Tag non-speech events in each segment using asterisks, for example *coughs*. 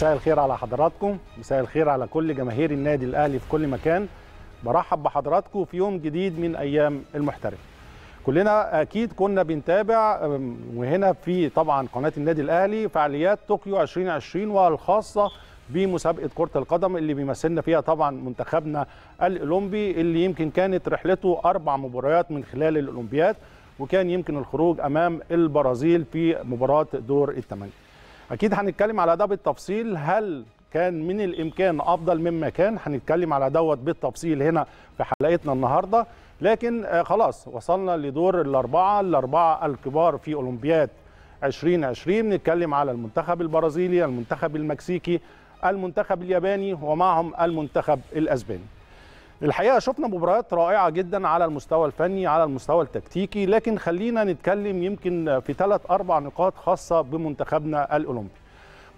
مساء الخير على حضراتكم. مساء الخير على كل جماهير النادي الأهلي في كل مكان. برحب بحضراتكم في يوم جديد من أيام المحترف. كلنا أكيد كنا بنتابع وهنا في طبعا قناة النادي الأهلي فعاليات طوكيو 2020 والخاصة بمسابقة كرة القدم اللي بيمثلنا فيها طبعا منتخبنا الأولمبي اللي يمكن كانت رحلته أربع مباريات من خلال الأولمبياد وكان يمكن الخروج أمام البرازيل في مباراة دور الثمانيه. أكيد هنتكلم على ده بالتفصيل. هل كان من الإمكان أفضل مما كان هنتكلم على دوت بالتفصيل هنا في حلقتنا النهارده. لكن آه خلاص وصلنا لدور الأربعة الأربعة الكبار في أولمبياد 2020 بنتكلم على المنتخب البرازيلي المنتخب المكسيكي المنتخب الياباني ومعهم المنتخب الأسباني. الحقيقة شفنا مباريات رائعة جدا على المستوى الفني على المستوى التكتيكي لكن خلينا نتكلم يمكن في ثلاث أربع نقاط خاصة بمنتخبنا الأولمبي.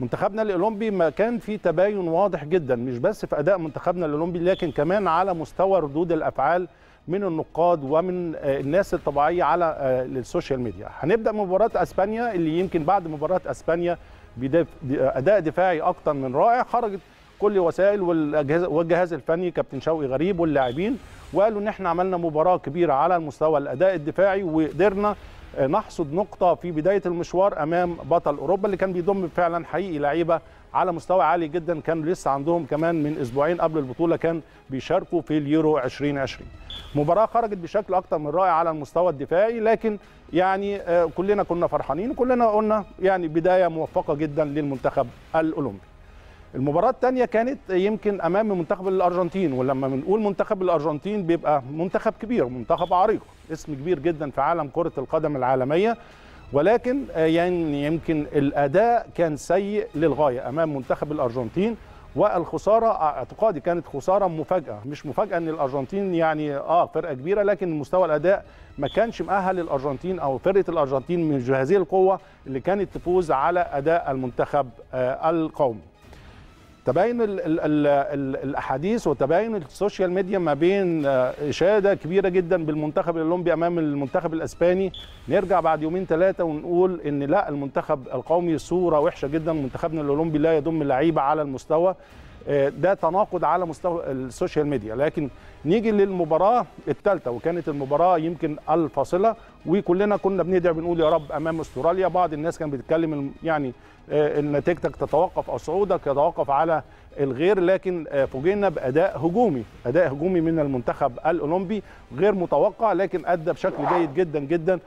منتخبنا الأولمبي ما كان في تباين واضح جدا مش بس في أداء منتخبنا الأولمبي لكن كمان على مستوى ردود الأفعال من النقاد ومن الناس الطبيعية على السوشيال ميديا. هنبدأ مباراة أسبانيا اللي يمكن بعد مباراة أسبانيا باداء دفاعي أكتر من رائع خرجت كل وسائل والجهاز الفني كابتن شوقي غريب واللاعبين وقالوا إن إحنا عملنا مباراة كبيرة على المستوى الأداء الدفاعي وقدرنا نحصد نقطة في بداية المشوار أمام بطل أوروبا اللي كان بيضم فعلا حقيقي لعيبة على مستوى عالي جدا كان لسه عندهم كمان من أسبوعين قبل البطولة كان بيشاركوا في اليورو 2020 مباراة خرجت بشكل أكتر من رائع على المستوى الدفاعي لكن يعني كلنا كنا فرحانين وكلنا قلنا يعني بداية موفقة جدا للمنتخب الأولمبي. المباراة الثانية كانت يمكن أمام منتخب الأرجنتين ولما بنقول منتخب الأرجنتين بيبقى منتخب كبير منتخب عريق اسم كبير جدا في عالم كرة القدم العالمية. ولكن يعني يمكن الأداء كان سيء للغاية أمام منتخب الأرجنتين. والخسارة اعتقادي كانت خسارة مفاجأة مش مفاجأة أن الأرجنتين يعني آه فرقة كبيرة لكن مستوى الأداء ما كانش مؤهل الأرجنتين أو فرقة الأرجنتين من هذه القوة اللي كانت تفوز على أداء المنتخب آه القومي. تباين ال ال ال ال الأحاديث وتباين ال social media ما بين إشادة كبيرة جدا بالمنتخب الأولمبي أمام المنتخب الإسباني. نرجع بعد يومين ثلاثة ونقول إن لا المنتخب القومي صورة وحشة جدا. منتخبنا الأولمبي لا يضم لعيبة على المستوى. ده تناقض على مستوى ال social media. لكن نيجي للمباراة الثالثه وكانت المباراة يمكن الفاصلة وكلنا كنا بندعي بنقول يا رب أمام أستراليا. بعض الناس كانت بتتكلم يعني إن نتيجتك تتوقف أو صعودك يتوقف على الغير. لكن فوجئنا بأداء هجومي أداء هجومي من المنتخب الأولمبي غير متوقع لكن أدى بشكل جيد جدا جدا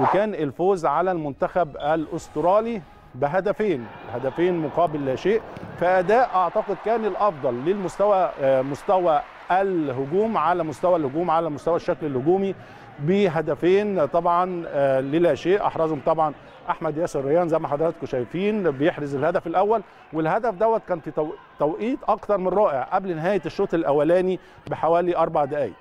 وكان الفوز على المنتخب الأسترالي. بهدفين هدفين مقابل لا شيء. فأداء أعتقد كان الأفضل للمستوى مستوى الهجوم على مستوى الهجوم على مستوى الشكل الهجومي بهدفين طبعا للا شيء. أحرزهم طبعا أحمد ياسر ريان زي ما حضراتكم شايفين بيحرز الهدف الأول. والهدف دوت كان في توقيت أكتر من رائع قبل نهاية الشوط الأولاني بحوالي أربع دقائق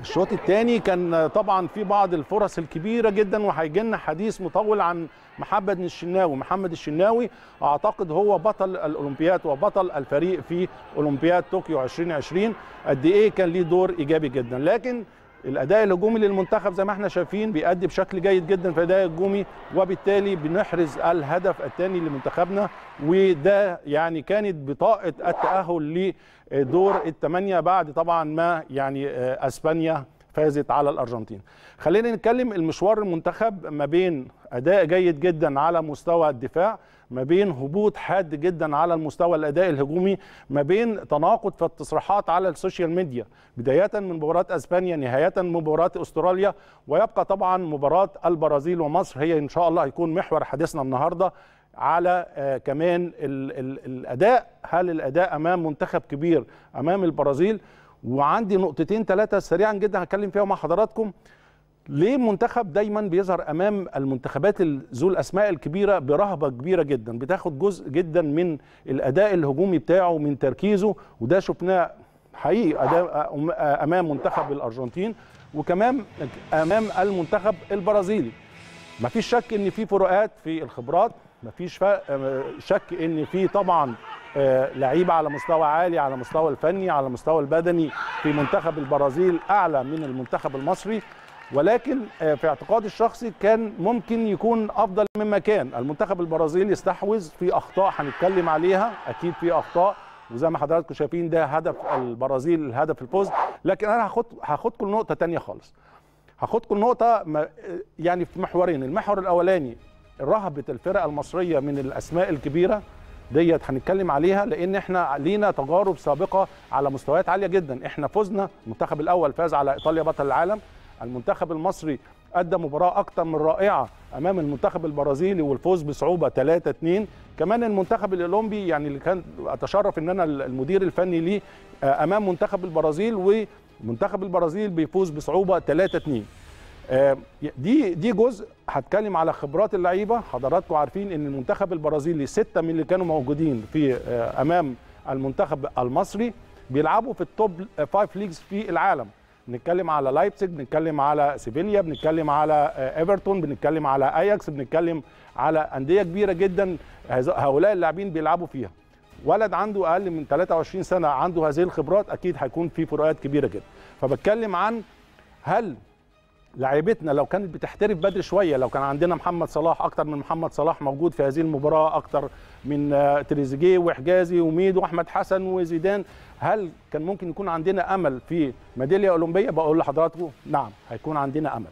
الشوط الثاني كان طبعا في بعض الفرص الكبيرة جدا وهيجي لنا حديث مطول عن محمد الشناوي. محمد الشناوي أعتقد هو بطل الأولمبياد وبطل الفريق في أولمبياد طوكيو 2020 قد إيه كان ليه دور إيجابي جدا. لكن الأداء الهجومي للمنتخب زي ما إحنا شايفين بيأدي بشكل جيد جدا في الأداء الهجومي وبالتالي بنحرز الهدف الثاني لمنتخبنا وده يعني كانت بطاقة التأهل لدور الثمانيه بعد طبعا ما يعني أسبانيا فازت على الأرجنتين. خلينا نتكلم المشوار المنتخب ما بين أداء جيد جدا على مستوى الدفاع ما بين هبوط حاد جدا على المستوى الأداء الهجومي ما بين تناقض في التصريحات على ال social media بداية من مباراة أسبانيا نهاية مباراة أستراليا ويبقى طبعا مباراة البرازيل ومصر هي إن شاء الله هيكون محور حديثنا النهارده على آه كمان ال ال الأداء. هل الأداء أمام منتخب كبير أمام البرازيل؟ وعندي نقطتين ثلاثة سريعا جدا هتكلم فيهم مع حضراتكم. ليه المنتخب دايما بيظهر أمام المنتخبات ذو الأسماء الكبيرة برهبة كبيرة جدا؟ بتاخد جزء جدا من الأداء الهجومي بتاعه من تركيزه وده شفناه حقيقي أداء أمام منتخب الأرجنتين وكمان أمام المنتخب البرازيلي. مفيش شك إن في فروقات في الخبرات مفيش شك إن في طبعا لعيبة على مستوى عالي على مستوى الفني على مستوى البدني في منتخب البرازيل أعلى من المنتخب المصري. ولكن في اعتقادي الشخصي كان ممكن يكون أفضل مما كان المنتخب البرازيلي استحوذ في أخطاء هنتكلم عليها أكيد في أخطاء وزي ما حضراتكم شايفين ده هدف البرازيل الهدف الفوز. لكن أنا هاخد هاخدكم لنقطه تانية خالص. هاخدكم نقطة يعني في محورين. المحور الأولاني رهبة الفرق المصرية من الأسماء الكبيرة ديت هنتكلم عليها لأن إحنا لينا تجارب سابقة على مستويات عالية جدا. إحنا فزنا. المنتخب الأول فاز على إيطاليا بطل العالم. المنتخب المصري ادى مباراة أكثر من رائعة أمام المنتخب البرازيلي والفوز بصعوبة 3 2 كمان المنتخب الأولمبي يعني اللي كان أتشرف إن أنا المدير الفني ليه أمام منتخب البرازيل ومنتخب البرازيل بيفوز بصعوبة 3 2 دي دي جزء هتكلم على خبرات اللعيبة. حضراتكم عارفين إن المنتخب البرازيلي ستة من اللي كانوا موجودين في أمام المنتخب المصري بيلعبوا في ال top five leagues في العالم. بنتكلم على لايبزيج بنتكلم على سيفيا بنتكلم على إيفرتون بنتكلم على أياكس بنتكلم على أندية كبيرة جدا هؤلاء اللاعبين بيلعبوا فيها. ولد عنده أقل من 23 سنة عنده هذه الخبرات أكيد هيكون في فروقات كبيرة جدا. فبتكلم عن هل لعيبتنا لو كانت بتحترف بدري شوية لو كان عندنا محمد صلاح أكتر من محمد صلاح موجود في هذه المباراة أكتر من تريزيجيه وحجازي وميدو وأحمد حسن وزيدان هل كان ممكن يكون عندنا أمل في ميدالية أولمبية؟ بقول لحضراتكم نعم هيكون عندنا أمل.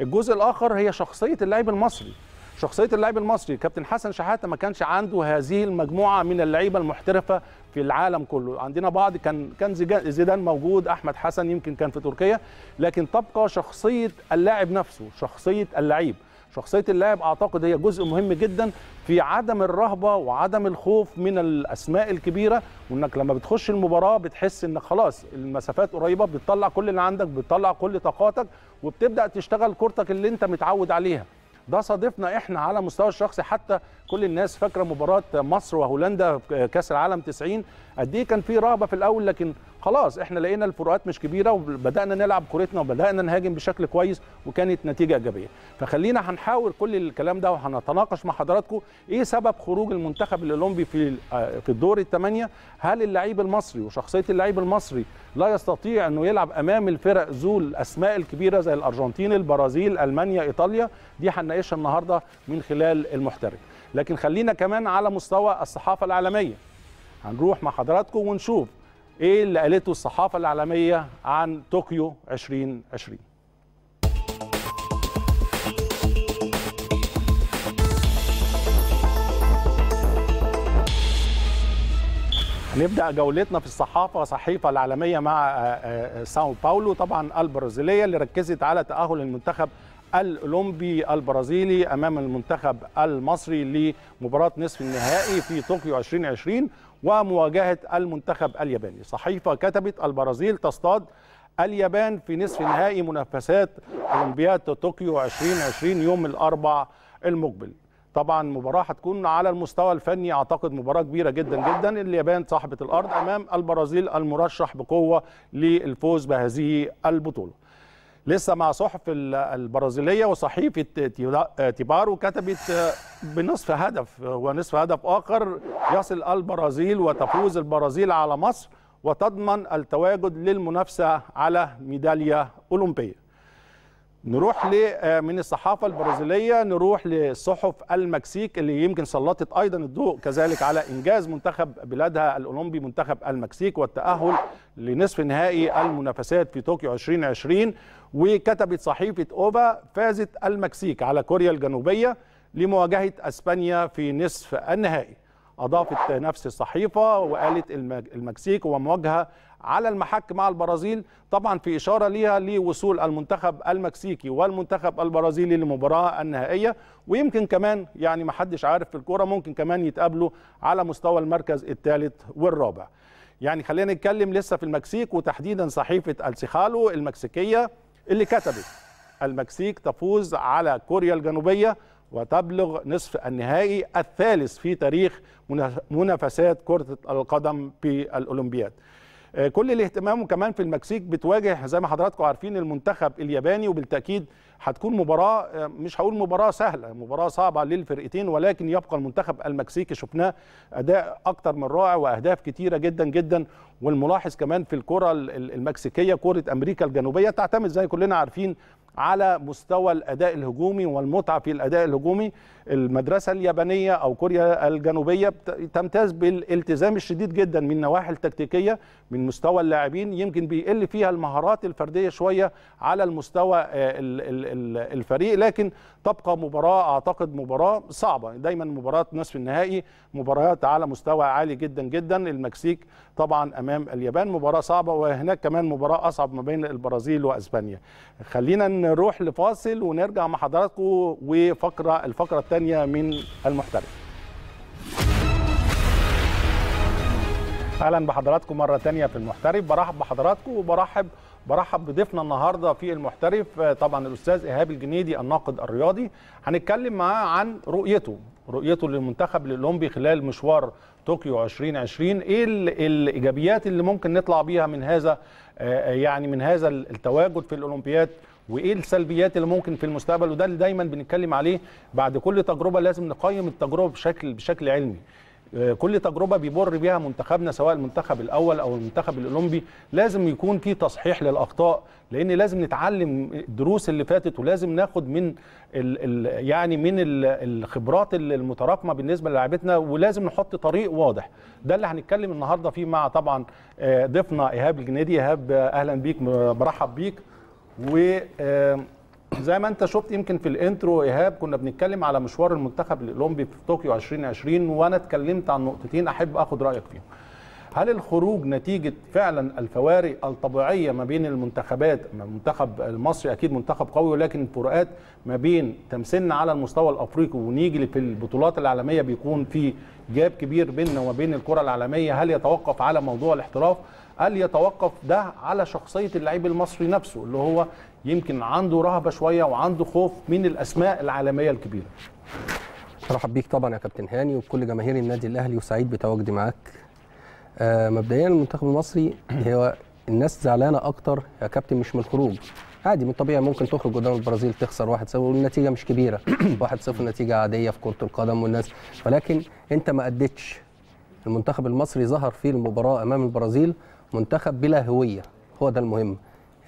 الجزء الآخر هي شخصية اللاعب المصري. شخصية اللاعب المصري كابتن حسن شحاتة ما كانش عنده هذه المجموعة من اللعيبة المحترفة في العالم كله. عندنا بعض كان كان زيدان موجود أحمد حسن يمكن كان في تركيا لكن تبقى شخصية اللاعب نفسه شخصية اللعيب. شخصية اللاعب أعتقد هي جزء مهم جدا في عدم الرهبة وعدم الخوف من الأسماء الكبيرة وإنك لما بتخش المباراة بتحس انك خلاص المسافات قريبة بتطلع كل اللي عندك بتطلع كل طاقاتك وبتبدأ تشتغل كورتك اللي أنت متعود عليها. ده صادفنا إحنا على مستوى الشخصي. حتى كل الناس فاكرة مباراة مصر وهولندا كأس العالم 90 قد إيه كان في رهبة في الأول لكن خلاص إحنا لقينا الفروقات مش كبيرة وبدأنا نلعب كورتنا وبدأنا نهاجم بشكل كويس وكانت نتيجة إيجابية. فخلينا هنحاول كل الكلام ده وهنتناقش مع حضراتكم إيه سبب خروج المنتخب الأولمبي في في الدور الثمانيه هل اللعيب المصري وشخصية اللعيب المصري لا يستطيع إنه يلعب أمام الفرق ذو الأسماء الكبيرة زي الأرجنتين البرازيل ألمانيا إيطاليا؟ دي هنناقشها النهارده من خلال المحترف. لكن خلينا كمان على مستوى الصحافة العالمية. هنروح مع حضراتكم ونشوف إيه اللي قالته الصحافة العالمية عن طوكيو 2020 هنبدأ جولتنا في الصحافة صحيفة العالمية مع ساو باولو طبعا البرازيلية اللي ركزت على تأهل المنتخب الأولمبي البرازيلي أمام المنتخب المصري لمباراة نصف النهائي في طوكيو 2020 ومواجهة المنتخب الياباني. صحيفة كتبت البرازيل تصطاد اليابان في نصف نهائي منافسات أولمبياد طوكيو 2020 يوم الأربع المقبل. طبعا مباراة هتكون على المستوى الفني أعتقد مباراة كبيرة جدا جدا. اليابان صاحبة الأرض أمام البرازيل المرشح بقوة للفوز بهذه البطولة. لسه مع صحف البرازيلية وصحيفة تيبارو كتبت بنصف هدف ونصف هدف آخر يصل البرازيل وتفوز البرازيل على مصر وتضمن التواجد للمنافسة على ميدالية أولمبية. نروح من الصحافة البرازيلية نروح لصحف المكسيك اللي يمكن سلطت أيضا الضوء كذلك على إنجاز منتخب بلادها الأولمبي منتخب المكسيك والتأهل لنصف نهائي المنافسات في طوكيو 2020 وكتبت صحيفة اوفا فازت المكسيك على كوريا الجنوبية لمواجهة أسبانيا في نصف النهائي. أضافت نفس الصحيفة وقالت المكسيك ومواجهة على المحك مع البرازيل طبعا في إشارة ليها لوصول المنتخب المكسيكي والمنتخب البرازيلي للمباراه النهائية. ويمكن كمان يعني ما حدش عارف في الكورة ممكن كمان يتقابلوا على مستوى المركز الثالث والرابع. يعني خلينا نتكلم لسه في المكسيك وتحديدا صحيفة السيخالو المكسيكية. اللي كتبت. المكسيك تفوز على كوريا الجنوبية وتبلغ نصف النهائي الثالث في تاريخ منافسات كرة القدم في الأولمبياد. كل الاهتمام كمان في المكسيك بتواجه زي ما حضراتكم عارفين المنتخب الياباني وبالتأكيد هتكون مباراة مش هقول مباراة سهلة مباراة صعبة للفرقتين ولكن يبقى المنتخب المكسيكي شفناه أداء أكتر من رائع وأهداف كتيرة جدا جدا والملاحظ كمان في الكرة المكسيكية كرة أمريكا الجنوبية تعتمد زي كلنا عارفين على مستوى الأداء الهجومي والمتعة في الأداء الهجومي. المدرسة اليابانية أو كوريا الجنوبية تمتاز بالالتزام الشديد جدا من النواحي التكتيكية من مستوى اللاعبين يمكن بيقل فيها المهارات الفردية شوية على المستوى الفريق. لكن تبقى مباراة أعتقد مباراة صعبة. دايما مباراة نصف النهائي مباريات على مستوى عالي جدا جدا. المكسيك طبعا أمام اليابان. مباراة صعبة وهناك كمان مباراة أصعب ما بين البرازيل وأسبانيا. خلينا نروح لفاصل ونرجع مع حضراتكم وفقره الفقرة الثانية من المحترف. أهلا بحضراتكم مرة ثانية في المحترف. برحب بحضراتكم وبرحب برحب بضيفنا النهارده في المحترف طبعا الأستاذ إيهاب الجنيدي الناقد الرياضي. هنتكلم معاه عن رؤيته رؤيته للمنتخب الأولمبي خلال مشوار طوكيو 2020 إيه الإيجابيات اللي ممكن نطلع بيها من هذا يعني من هذا التواجد في الأولمبياد؟ وإيه السلبيات اللي ممكن في المستقبل؟ وده اللي دايما بنتكلم عليه بعد كل تجربة لازم نقيم التجربة بشكل بشكل علمي. كل تجربة بيمر بيها منتخبنا سواء المنتخب الأول أو المنتخب الأولمبي لازم يكون في تصحيح للأخطاء لأن لازم نتعلم الدروس اللي فاتت ولازم ناخد من ال ال يعني من ال الخبرات المتراكمة بالنسبة للاعبتنا ولازم نحط طريق واضح. ده اللي هنتكلم النهارده فيه مع طبعا ضيفنا إيهاب الجنيدي إيهاب أهلا بيك برحب بيك. و زي ما انت شفت يمكن في ال intro ايهاب كنا بنتكلم على مشوار المنتخب الاولمبي في طوكيو 2020 وأنا اتكلمت عن نقطتين احب اخد رأيك فيهم. هل الخروج نتيجة فعلا الفوارق الطبيعية ما بين المنتخبات المنتخب المصري أكيد منتخب قوي ولكن الفروقات ما بين تمثيلنا على المستوى الأفريقي ونيجي في البطولات العالمية بيكون في جاب كبير بيننا وما بين الكرة العالمية هل يتوقف على موضوع الاحتراف؟ هل يتوقف ده على شخصية اللعيب المصري نفسه اللي هو يمكن عنده رهبة شوية وعنده خوف من الأسماء العالمية الكبيرة. برحب بيك طبعا يا كابتن هاني وكل جماهير النادي الأهلي وسعيد بتواجدي معاك. آه مبدئيا المنتخب المصري *clears throat* هو الناس زعلانة أكتر يا كابتن مش من الخروج. عادي من الطبيعي ممكن تخرج قدام البرازيل تخسر 1-0 والنتيجة مش كبيرة. *clears throat* 1-0 نتيجة عادية في كرة القدم والناس. ولكن أنت ما أديتش. المنتخب المصري ظهر في المباراة أمام البرازيل منتخب بلا هوية. هو ده المهم.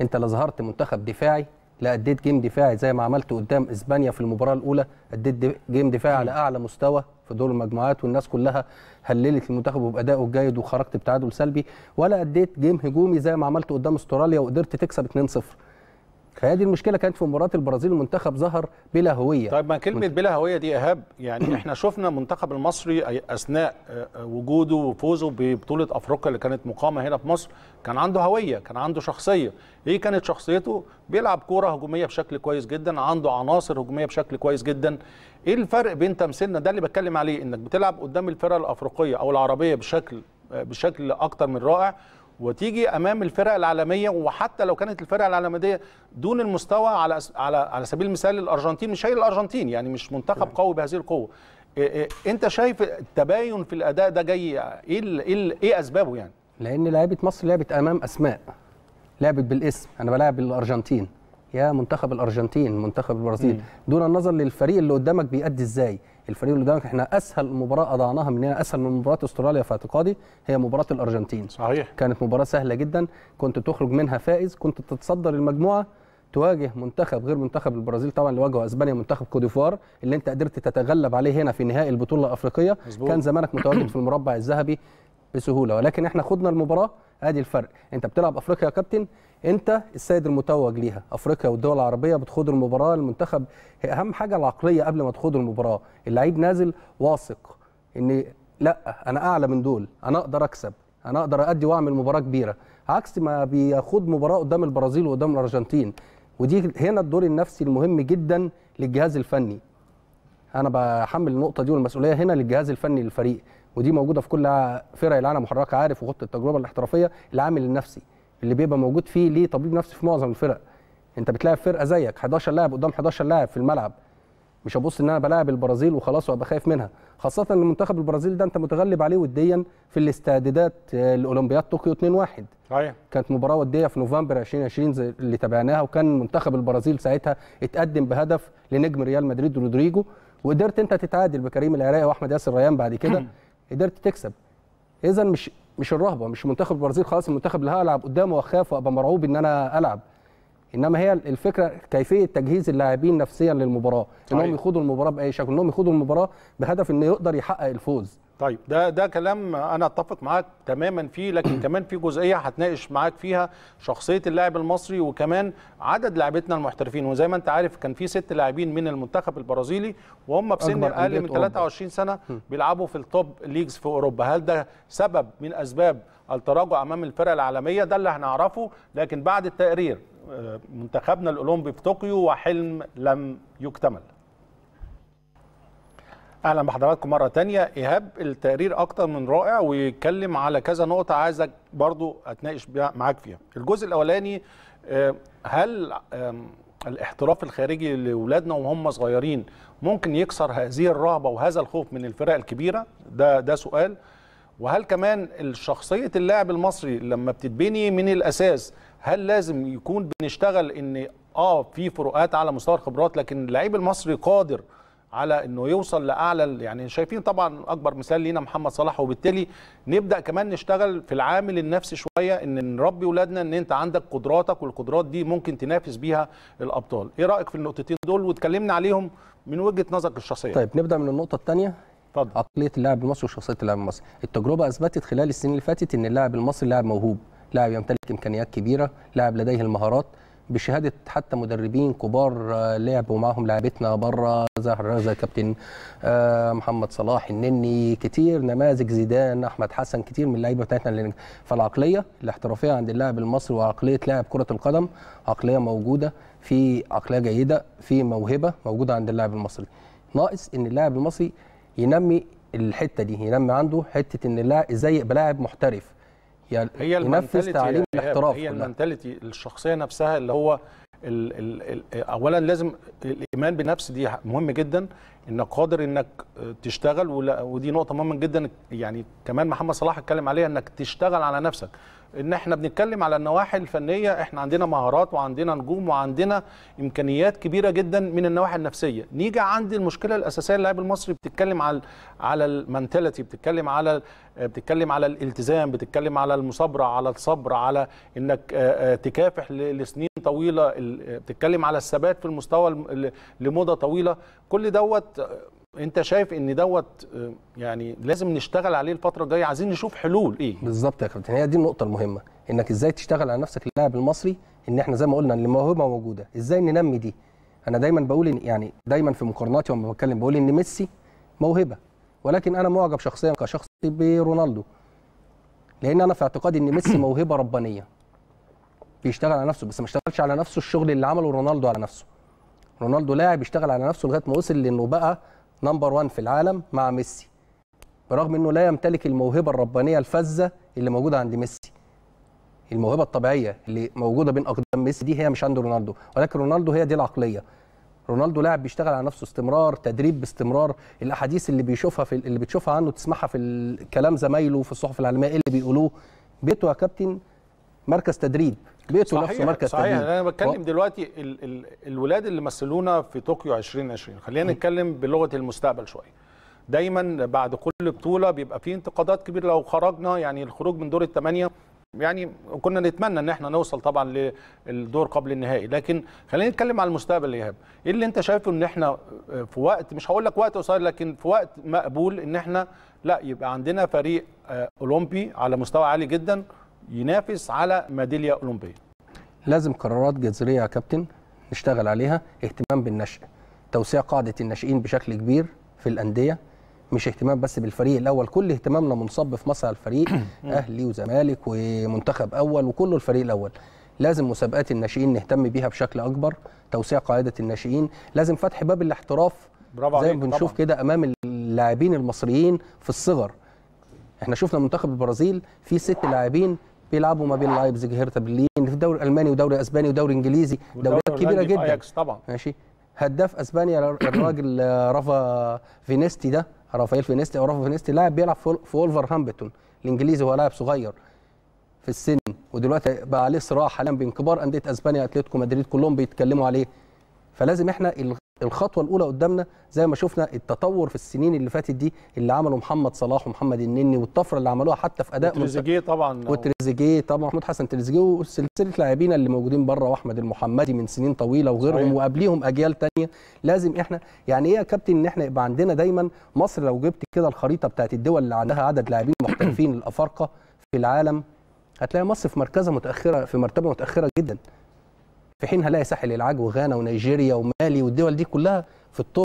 أنت لا ظهرت منتخب دفاعي لا أديت game دفاعي زي ما عملت قدام إسبانيا في المباراة الأولى. أديت game دفاعي على أعلى مستوى في دور المجموعات والناس كلها هللت المنتخب وبأدائه الجيد وخرجت بتعادل سلبي. ولا أديت game هجومي زي ما عملت قدام أستراليا وقدرت تكسب 2-0 فهي دي المشكلة كانت في مباراة البرازيل المنتخب ظهر بلا هوية. طيب ما كلمة بلا هوية دي إيهاب يعني *clears throat* إحنا شفنا المنتخب المصري أثناء وجوده وفوزه ببطولة أفريقيا اللي كانت مقامة هنا في مصر كان عنده هوية كان عنده شخصية. إيه كانت شخصيته؟ بيلعب كورة هجومية بشكل كويس جدا عنده عناصر هجومية بشكل كويس جدا. إيه الفرق بين تمثيلنا؟ ده اللي بتكلم عليه إنك بتلعب قدام الفرق الأفريقية أو العربية بشكل بشكل أكتر من رائع وتيجي أمام الفرق العالمية وحتى لو كانت الفرق العالمية دون المستوى على على على سبيل المثال الأرجنتين مش هي الأرجنتين يعني مش منتخب قوي بهذه القوة. إيه أنت شايف التباين في الأداء ده جاي إيه ال إيه, إيه أسبابه يعني؟ لأن لعيبة مصر لعبت أمام أسماء. لعبت بالاسم. أنا بلاعب الارجنتين يا منتخب الأرجنتين منتخب البرازيل. دون النظر للفريق اللي قدامك بيأدي إزاي؟ الفريق اللي قدامك إحنا أسهل مباراة أضعناها مننا أسهل من مباراة أستراليا في اعتقادي هي مباراة الأرجنتين. صحيح. كانت مباراة سهلة جدا. كنت تخرج منها فائز كنت تتصدر المجموعة تواجه منتخب غير منتخب البرازيل طبعا اللي واجهه أسبانيا منتخب كوديفوار اللي أنت قدرت تتغلب عليه هنا في نهائي البطولة الأفريقية. مزبوط. كان زمانك متواجد في المربع الذهبي بسهولة. ولكن إحنا خدنا المباراة أدي الفرق. أنت بتلعب أفريقيا يا كابتن انت السيد المتوج ليها. افريقيا والدول العربية بتخوض المباراة. المنتخب اهم حاجة العقلية قبل ما تخوض المباراة. اللعيب نازل واثق ان لا أنا اعلى من دول أنا أقدر اكسب أنا أقدر ادي وأعمل مباراة كبيرة. عكس ما بياخد مباراة قدام البرازيل وقدام الأرجنتين. ودي هنا الدور النفسي المهم جدا للجهاز الفني. أنا بحمل النقطة دي والمسؤولية هنا للجهاز الفني للفريق. ودي موجودة في كل فرق العالم وحضرتك عارف وخط التجربة الاحترافية العامل النفسي. اللي بيبقى موجود فيه ليه طبيب نفسي في معظم الفرق. انت بتلاعب فرقة زيك 11 لاعب قدام 11 لاعب في الملعب. مش هبص إن أنا بلاعب البرازيل وخلاص وأبقى خايف منها. خاصة إن منتخب البرازيل ده أنت متغلب عليه وديا في الاستعدادات آه، لأولمبياد طوكيو 2-1 صحيح. كانت مباراة ودية في نوفمبر 2020 زي اللي تابعناها وكان منتخب البرازيل ساعتها اتقدم بهدف لنجم ريال مدريد رودريجو. وقدرت أنت تتعادل بكريم العراقي وأحمد ياسر ريان بعد كده. *clears throat* قدرت تكسب. اذا مش مش الرهبة مش منتخب البرازيل خلاص المنتخب اللي هلعب قدامه واخاف وأبقى مرعوب إن أنا ألعب إنما هي الفكرة كيفية تجهيز اللاعبين نفسيا للمباراة. إنهم يخوضوا المباراة بأي شكل إنهم يخوضوا المباراة بهدف إنه يقدر يحقق الفوز طيب ده ده كلام أنا أتفق معاك تماما فيه لكن *clears throat* كمان في جزئية هتناقش معاك فيها شخصية اللاعب المصري وكمان عدد لاعبتنا المحترفين. وزي ما أنت عارف كان في ست لاعبين من المنتخب البرازيلي وهم في سن أقل من أندية أوروبا. 23 سنة بيلعبوا في ال top leagues في أوروبا. هل ده سبب من أسباب التراجع أمام الفرق العالمية؟ ده اللي هنعرفه. لكن بعد التقرير آه، منتخبنا الأولمبي في طوكيو وحلم لم يكتمل. أهلا بحضراتكم مرة تانية. إيهاب التقرير أكتر من رائع ويتكلم على كذا نقطة عايزك برضو أتناقش معاك فيها. الجزء الأولاني هل الاحتراف الخارجي لأولادنا وهم صغيرين ممكن يكسر هذه الرهبة وهذا الخوف من الفرق الكبيرة؟ ده ده سؤال. وهل كمان شخصيه اللاعب المصري لما بتتبني من الأساس هل لازم يكون بنشتغل إن آه في فروقات على مستوى الخبرات لكن اللعيب المصري قادر على إنه يوصل لأعلى يعني شايفين طبعا أكبر مثال لينا محمد صلاح. وبالتالي نبدأ كمان نشتغل في العامل النفسي شوية إن نربي اولادنا إن أنت عندك قدراتك والقدرات دي ممكن تنافس بيها الأبطال. إيه رأيك في النقطتين دول؟ وتكلمنا عليهم من وجهة نظرك الشخصية. طيب نبدأ من النقطة الثانية. اتفضل. عقلية اللاعب المصري وشخصية اللاعب المصري. التجربة أثبتت خلال السنين اللي فاتت إن اللاعب المصري لاعب موهوب لاعب يمتلك إمكانيات كبيرة لاعب لديه المهارات بشهادة حتى مدربين كبار آه، لعبوا معاهم لاعبتنا بره زهر زي كابتن آه، محمد صلاح النني كتير نماذج زيدان أحمد حسن كتير من اللعيبة بتاعتنا. فالعقلية الاحترافية عند اللاعب المصري وعقلية لاعب كرة القدم عقلية موجودة في عقلية جيدة في موهبة موجودة عند اللاعب المصري ناقص إن اللاعب المصري ينمي الحتة دي ينمي عنده حتة إن اللاعب إزاي يبقى لاعب محترف هي ينفذ تعليم الاحتراف هي. المنتاليتي الشخصية نفسها اللي هو ال ال ال اولا لازم الإيمان بالنفس دي مهم جدا انك قادر إنك تشتغل ودي نقطة مهمة جدا يعني كمان محمد صلاح اتكلم عليها إنك تشتغل على نفسك إن إحنا بنتكلم على النواحي الفنية إحنا عندنا مهارات وعندنا نجوم وعندنا إمكانيات كبيرة جدا من النواحي النفسية. نيجي عند المشكلة الأساسية اللاعب المصري بتتكلم على على المنتاليتي بتتكلم على بتتكلم على الالتزام بتتكلم على المصابرة على الصبر على إنك تكافح لسنين طويلة بتتكلم على الثبات في المستوى لمدة طويلة. كل دوت انت شايف ان دوت آه، يعني لازم نشتغل عليه الفترة الجاية عايزين نشوف حلول. إيه؟ بالظبط يا كابتن. هي دي النقطة المهمة إنك إزاي تشتغل على نفسك اللاعب المصري إن إحنا زي ما قلنا الموهبة موجودة. إزاي ننمي دي؟ أنا دايما بقول إن يعني دايما في مقارناتي لما بتكلم بقول إن ميسي موهبة. ولكن أنا معجب شخصيا كشخص برونالدو لأن أنا في اعتقادي إن ميسي *coughs* موهبة ربانية. بيشتغل على نفسه بس ما اشتغلش على نفسه الشغل اللي عمله رونالدو على نفسه. رونالدو لاعب يشتغل على نفسه لغاية ما وصل لأنه بقى number 1 في العالم مع ميسي برغم إنه لا يمتلك الموهبة الربانية الفذة اللي موجودة عند ميسي. الموهبة الطبيعية اللي موجودة بين أقدام ميسي دي هي مش عند رونالدو ولكن رونالدو هي دي العقلية. رونالدو لاعب بيشتغل على نفسه استمرار تدريب باستمرار. الأحاديث اللي بيشوفها في اللي بتشوفها عنه تسمعها في الكلام زمايله في الصحف العالمية إيه اللي بيقولوه؟ بيته يا كابتن مركز تدريب بيته نفسه مركز صحيح. تدريب. أنا بتكلم و- دلوقتي ال ال الولاد اللي مثلونا في طوكيو 2020 خلينا نتكلم بلغة المستقبل شوية. دايما بعد كل بطولة بيبقى في انتقادات كبيرة. لو خرجنا يعني الخروج من دور الثمانيه يعني كنا نتمنى إن إحنا نوصل طبعا للدور قبل النهائي. لكن خلينا نتكلم على المستقبل يا إيهاب. إيه اللي أنت شايفه إن إحنا في وقت مش هقول لك وقت قصير لكن في وقت مقبول إن إحنا لا يبقى عندنا فريق آه، أولمبي على مستوى عالي جدا. ينافس على ميدالية أولمبية. لازم قرارات جذرية يا كابتن نشتغل عليها اهتمام بالنشء توسيع قاعدة الناشئين بشكل كبير في الأندية مش اهتمام بس بالفريق الأول كل اهتمامنا منصب في مصر على الفريق *coughs* أهلي وزمالك ومنتخب أول وكله الفريق الأول. لازم مسابقات الناشئين نهتم بيها بشكل أكبر توسيع قاعدة الناشئين لازم فتح باب الاحتراف برافو زي ما بنشوف. كده أمام اللاعبين المصريين في الصغر. إحنا شفنا منتخب البرازيل في ست لاعبين بيلعبوا ما بين لايبزيج هيرتا برلين في الدوري الألماني ودوري أسباني ودوري إنجليزي دوريات كبيرة في جدا. طبعا. ماشي. هداف أسبانيا *coughs* الراجل آه، رافا فينيستي ده رافائيل فينيستي أو رافا فينيستي لاعب بيلعب في وولفرهامبتون. الإنجليزي هو لاعب صغير في السن. ودلوقتي بقى عليه صراع حاليا بين كبار أندية أسبانيا أتلتيكو مدريد كلهم بيتكلموا عليه. فلازم إحنا الخطوة الأولى قدامنا زي ما شفنا التطور في السنين اللي فاتت دي اللي عمله محمد صلاح ومحمد النني والطفرة اللي عملوها حتى في أداء تريزيجيه طبعا. وتريزيجيه طبعا محمود حسن تريزيجيه وسلسلة لاعبين اللي موجودين بره وأحمد المحمدي من سنين طويلة وغيرهم. وقبليهم أجيال تانية. لازم إحنا يعني إيه يا كابتن إن إحنا يبقى عندنا دايما مصر لو جبت كده الخريطة بتاعت الدول اللي عندها عدد لاعبين محترفين الأفارقة في العالم هتلاقي مصر في مركزها متأخرة في مرتبة متأخرة جدا. في حين هلاقي ساحل العاج وغانا ونيجيريا ومالي والدول دي كلها في الطب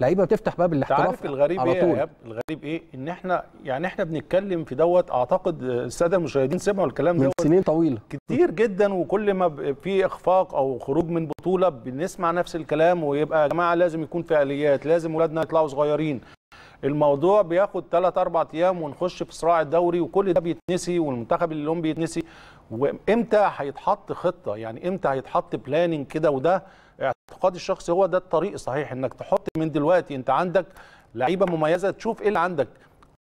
لعيبة بتفتح باب الاحتراف عارف الغريب على إيه طول. يا ايهاب الغريب إيه؟ ان إحنا يعني إحنا بنتكلم في دوت اعتقد السادة المشاهدين سمعوا الكلام من دوت سنين طويلة. كتير جدا وكل ما في اخفاق أو خروج من بطولة بنسمع نفس الكلام ويبقى يا جماعة لازم يكون في اليات لازم ولادنا يطلعوا صغيرين. الموضوع بياخد 3 4 أيام ونخش في صراع الدوري وكل ده بيتنسي والمنتخب اللي بيتنسي. وامتى هيتحط خطة؟ يعني إمتى هيتحط planning كده وده؟ اعتقادي الشخصي هو ده الطريق الصحيح انك تحط من دلوقتي انت عندك لعيبة مميزة تشوف إيه اللي عندك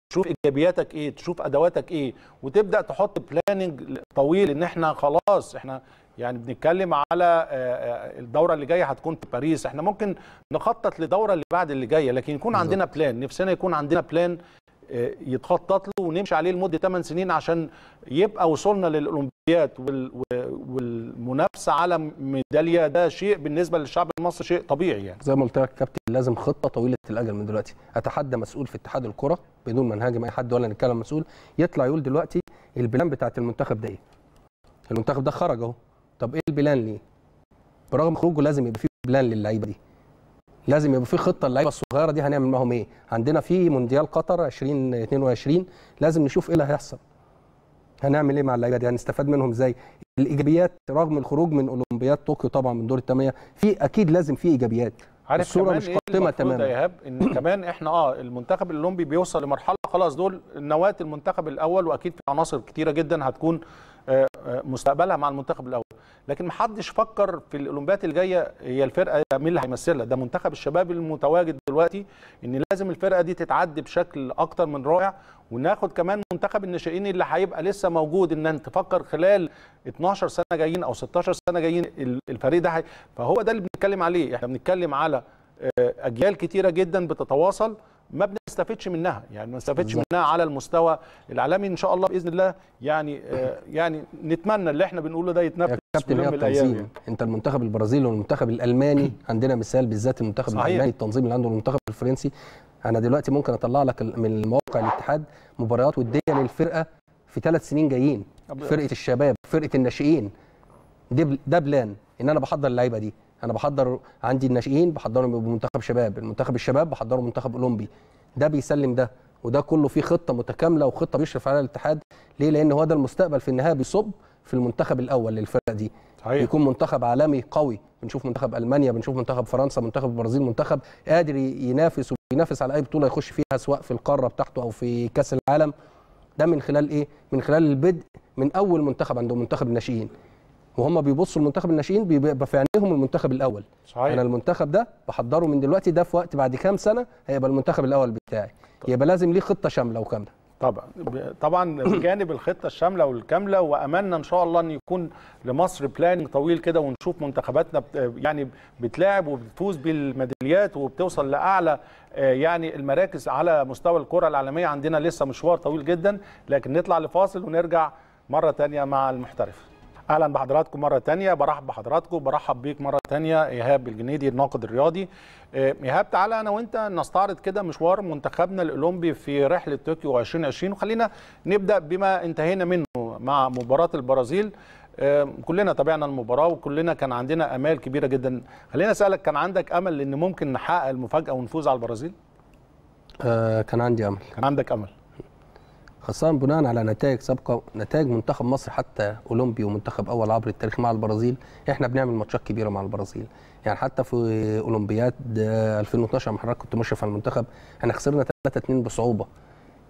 تشوف ايجابياتك إيه تشوف ادواتك إيه وتبدأ تحط planning طويل ان إحنا خلاص إحنا يعني بنتكلم على آه، آه، الدورة اللي جاية هتكون في باريس إحنا ممكن نخطط للدوره اللي بعد اللي جاية لكن يكون عندنا plan نفسنا يكون عندنا plan آه، يتخطط له ونمشي عليه لمدة 8 سنين عشان يبقى وصلنا للأولمبياد والمنافسة على ميدالية ده شيء بالنسبة للشعب المصري شيء طبيعي يعني. زي ما قلت لك كابتن لازم خطة طويلة الأجل من دلوقتي. أتحدى مسؤول في اتحاد الكرة بدون ما نهاجم أي حد ولا نتكلم مسؤول. يطلع يقول دلوقتي ال plan بتاعت المنتخب ده إيه؟ المنتخب ده خرج أهو. طب إيه ال plan ليه؟ برغم خروجه لازم يبقى فيه plan للعيبة دي. لازم يبقى في خطة اللعيبة الصغيرة دي هنعمل معاهم إيه؟ عندنا في مونديال قطر 2022 لازم نشوف إيه اللي هيحصل. هنعمل إيه مع اللعيبة دي؟ هنستفاد منهم إزاي؟ الإيجابيات رغم الخروج من أولمبياد طوكيو طبعا من دور الثمانيه في أكيد لازم في إيجابيات. عارف الصورة كمان مش إيه المفروض تماماً. يا إيهاب؟ إن *clears throat* كمان إحنا آه المنتخب الأولمبي بيوصل لمرحلة خلاص دول نواة المنتخب الأول وأكيد في عناصر كتيرة جدا هتكون آه، آه، مستقبلها مع المنتخب الأول. لكن محدش فكر في الاولمبياد اللي جاية هي الفرقة مين اللي هيمثلها. ده منتخب الشباب المتواجد دلوقتي إن لازم الفرقة دي تتعدي بشكل أكتر من رائع وناخد كمان منتخب الناشئين اللي هيبقى لسه موجود إن أنت تفكر خلال 12 سنة جايين أو 16 سنة جايين ال- الفريق ده هي- فهو ده اللي بنتكلم عليه إحنا بنتكلم على آه، أجيال كتيرة جدا بتتواصل ما بنستفدش منها يعني ما بنستفدش. منها على المستوى العالمي إن شاء الله بإذن الله يعني آه، يعني نتمنى اللي إحنا بنقوله ده يتنفذ في كابتن هي التنظيم يعني. أنت المنتخب البرازيلي والمنتخب الألماني عندنا مثال بالذات المنتخب صحيح. الألماني التنظيم اللي عنده المنتخب الفرنسي أنا دلوقتي ممكن أطلع لك من موقع الاتحاد مباريات ودية للفرقة في ثلاث سنين جايين. فرقة الشباب فرقة الناشئين. ده بلان إن أنا بحضر اللعيبة دي. أنا بحضر عندي الناشئين بحضرهم يبقوا منتخب شباب. المنتخب الشباب بحضره منتخب أولمبي. ده بيسلم ده وده كله فيه خطة متكاملة وخطة بيشرف عليها الاتحاد. ليه؟ لأن هو ده المستقبل في النهايه بيصب في المنتخب الأول للفرقة دي. صحيح. يكون منتخب عالمي قوي. بنشوف منتخب ألمانيا بنشوف منتخب فرنسا منتخب البرازيل منتخب قادر ينافس وبينافس على أي بطولة يخش فيها سواء في القارة بتاعته أو في كأس العالم. ده من خلال إيه؟ من خلال البدء من أول منتخب عندهم منتخب الناشئين. وهم بيبصوا لمنتخب الناشئين بيبقى في عينيهم المنتخب الأول. صحيح. أنا المنتخب ده بحضره من دلوقتي ده في وقت بعد كام سنة هيبقى المنتخب الأول بتاعي. يبقى لازم ليه خطة شاملة وكاملة. طبعا. طبعا *coughs* بجانب الخطة الشاملة والكاملة وأملنا إن شاء الله إن يكون لمصر بلاننج طويل كده ونشوف منتخباتنا يعني بتلاعب وبتفوز بالميداليات وبتوصل لأعلى آه، يعني المراكز على مستوى الكرة العالمية. عندنا لسه مشوار طويل جدا لكن نطلع لفاصل ونرجع مرة تانية مع المحترف. أهلا بحضراتكم مرة تانية. برحب بحضراتكم برحب بيك مرة تانية إيهاب الجنيدي الناقد الرياضي. آه، إيهاب تعالى أنا وأنت نستعرض كده مشوار منتخبنا الأولمبي في رحلة طوكيو 2020 وخلينا نبدأ بما انتهينا منه مع مباراة البرازيل. آه، كلنا تابعنا المباراة وكلنا كان عندنا أمال كبيرة جدا. خلينا أسألك كان عندك أمل إن ممكن نحقق المفاجأة ونفوز على البرازيل؟ آه كان عندي أمل. كان عندك أمل. خاصة بناء على نتائج سابقة نتائج منتخب مصر حتى أولمبي ومنتخب أول عبر التاريخ مع البرازيل إحنا بنعمل ماتشات كبيرة مع البرازيل. يعني حتى في أولمبياد آه، 2012 لما حضرتك كنت مشرف على المنتخب إحنا خسرنا 3-2 بصعوبة.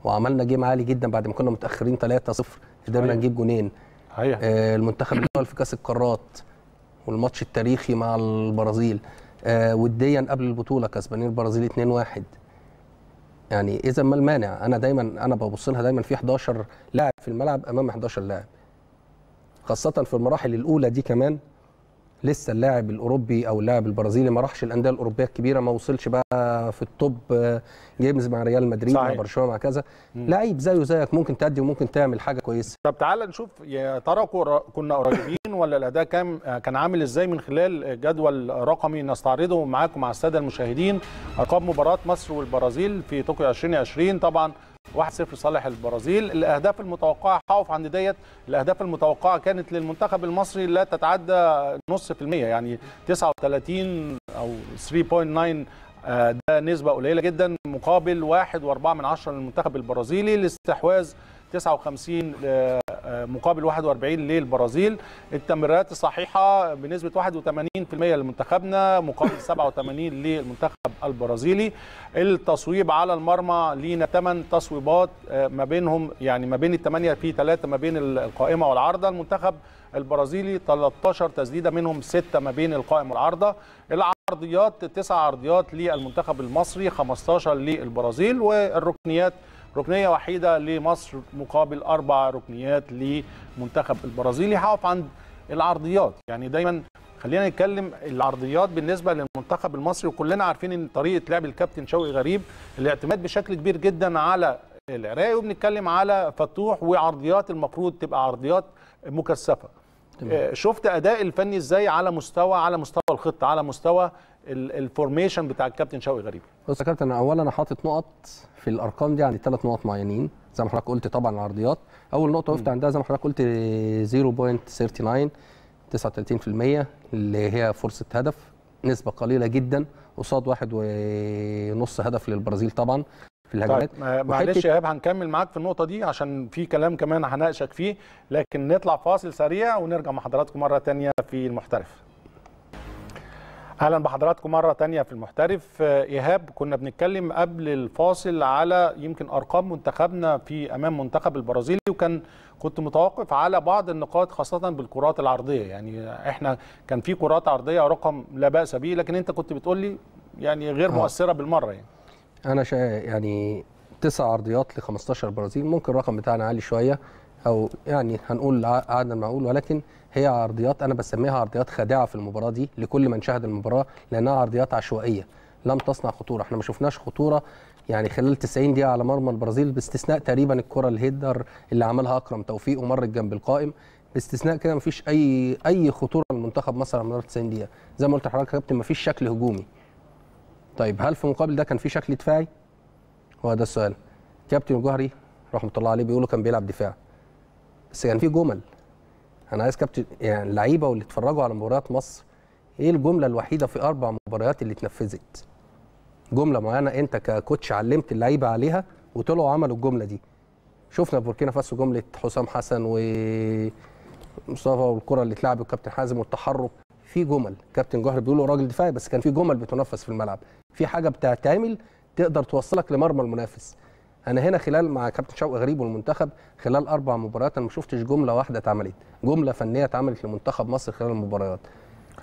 وعملنا جيم عالي جدا بعد ما كنا متأخرين 3-0 قدرنا. نجيب جونين. آه، المنتخب الأول في كأس القارات والماتش التاريخي مع البرازيل. آه وديا قبل البطولة كسبانين البرازيل 2-1 يعني إذا ما المانع؟ أنا دايما أنا ببص لها دايما في 11 لاعب في الملعب أمام 11 لاعب خاصة في المراحل الأولى دي كمان. لسه اللاعب الأوروبي أو اللاعب البرازيلي ما راحش الأندية الأوروبية الكبيرة ما وصلش بقى في ال top آه، games مع ريال مدريد صحيح. مع برشلونة مع كذا. لعيب زيه زيك ممكن تأدي وممكن تعمل حاجة كويسة طب تعالى نشوف يا ترى كنا قريبين *laughs* ولا الأداء كان كان عامل إزاي من خلال جدول رقمي نستعرضه معاكم مع السادة المشاهدين ارقام مباراة مصر والبرازيل في طوكيو 2020 طبعا 1-0 لصالح البرازيل. الأهداف المتوقعة هقف عند ديت الأهداف المتوقعة كانت للمنتخب المصري لا تتعدى نص في المية يعني 39 أو 3.9 آه، ده نسبة قليلة جدا مقابل واحد وأربعة من عشرة للمنتخب البرازيلي. الاستحواذ 59 آه، آه، مقابل 41 للبرازيل التمريرات الصحيحة بنسبة 81% لمنتخبنا مقابل *laughs* 87 للمنتخب البرازيلي. التصويب على المرمى لينا 8 تصويبات آه، ما بينهم يعني ما بين الثمانية في ثلاثة ما بين القائمة والعارضة. المنتخب البرازيلي 13 تسديدة منهم 6 ما بين القائم والعارضة. العرضيات تسع عرضيات للمنتخب المصري 15 للبرازيل. والركنيات ركنية وحيدة لمصر مقابل أربع ركنيات لمنتخب البرازيلي هقف عند العرضيات. يعني دايما خلينا نتكلم العرضيات بالنسبة للمنتخب المصري وكلنا عارفين إن طريقة لعب الكابتن شوقي غريب الاعتماد بشكل كبير جدا على العراقي وبنتكلم على فتوح وعرضيات المفروض تبقى عرضيات مكثفة. آه، شفت أداء الفني إزاي على مستوى على مستوى الخطة على مستوى ال- الفورميشن بتاع الكابتن شوقي غريب. بص يا كابتن اولا أنا حاطط نقط في الأرقام دي عندي ثلاث نقط معينين زي ما حضرتك قلت طبعا العرضيات. أول نقطة وقفت عندها زي ما حضرتك قلت 0.39 39% اللي هي فرصة هدف نسبة قليلة جدا قصاد واحد ونص هدف للبرازيل طبعا في الهجمات. طيب معلش يا إيهاب هنكمل معاك في النقطة دي عشان في كلام كمان هناقشك فيه لكن نطلع فاصل سريع ونرجع مع حضراتكم مرة تانية في المحترف. أهلا بحضراتكم مرة تانية في المحترف. إيهاب كنا بنتكلم قبل الفاصل على يمكن أرقام منتخبنا في أمام منتخب البرازيلي وكان كنت متوقف على بعض النقاط خاصة بالكرات العرضية. يعني إحنا كان في كرات عرضية رقم لا بأس به لكن أنت كنت بتقول لي يعني غير آه. مؤثرة بالمرة يعني. أنا شا يعني تسع عرضيات ل 15 برازيل ممكن الرقم بتاعنا عالي شوية. أو يعني هنقول ع- عدد معقول ولكن هي عرضيات أنا بسميها عرضيات خادعة في المباراة دي لكل من شاهد المباراة لأنها عرضيات عشوائية لم تصنع خطورة. إحنا ما شفناش خطورة يعني خلال 90 دقيقة على مرمى البرازيل باستثناء تقريبا الكرة الهيدر اللي عملها أكرم توفيق ومرت جنب القائم. باستثناء كده مفيش أي أي خطورة للمنتخب مصر على مدار 90 دقيقة. زي ما قلت لحضرتك يا كابتن مفيش شكل هجومي. طيب هل في مقابل ده كان في شكل دفاعي؟ هو ده السؤال. كابتن الجوهري رحمة الله عليه بيقولوا كان بيلعب دفاع. بس كان في جمل. أنا عايز كابتن يعني اللعيبة واللي اتفرجوا على مباريات مصر إيه الجملة الوحيدة في أربع مباريات اللي اتنفذت؟ جملة معينة أنت ككوتش علمت اللعيبة عليها وطلعوا عملوا الجملة دي. شفنا في بوركينا فاسو جملة حسام حسن ومصطفى والكرة اللي اتلعبت كابتن حازم والتحرك. في جمل كابتن جوهري بيقولوا راجل دفاعي بس كان في جمل بتنفذ في الملعب. في حاجة بتعتمل تقدر توصلك لمرمى المنافس. أنا هنا خلال مع كابتن شوقي غريب والمنتخب خلال أربع مباريات أنا ما شفتش جملة واحدة اتعملت. جملة فنية اتعملت لمنتخب مصر خلال المباريات.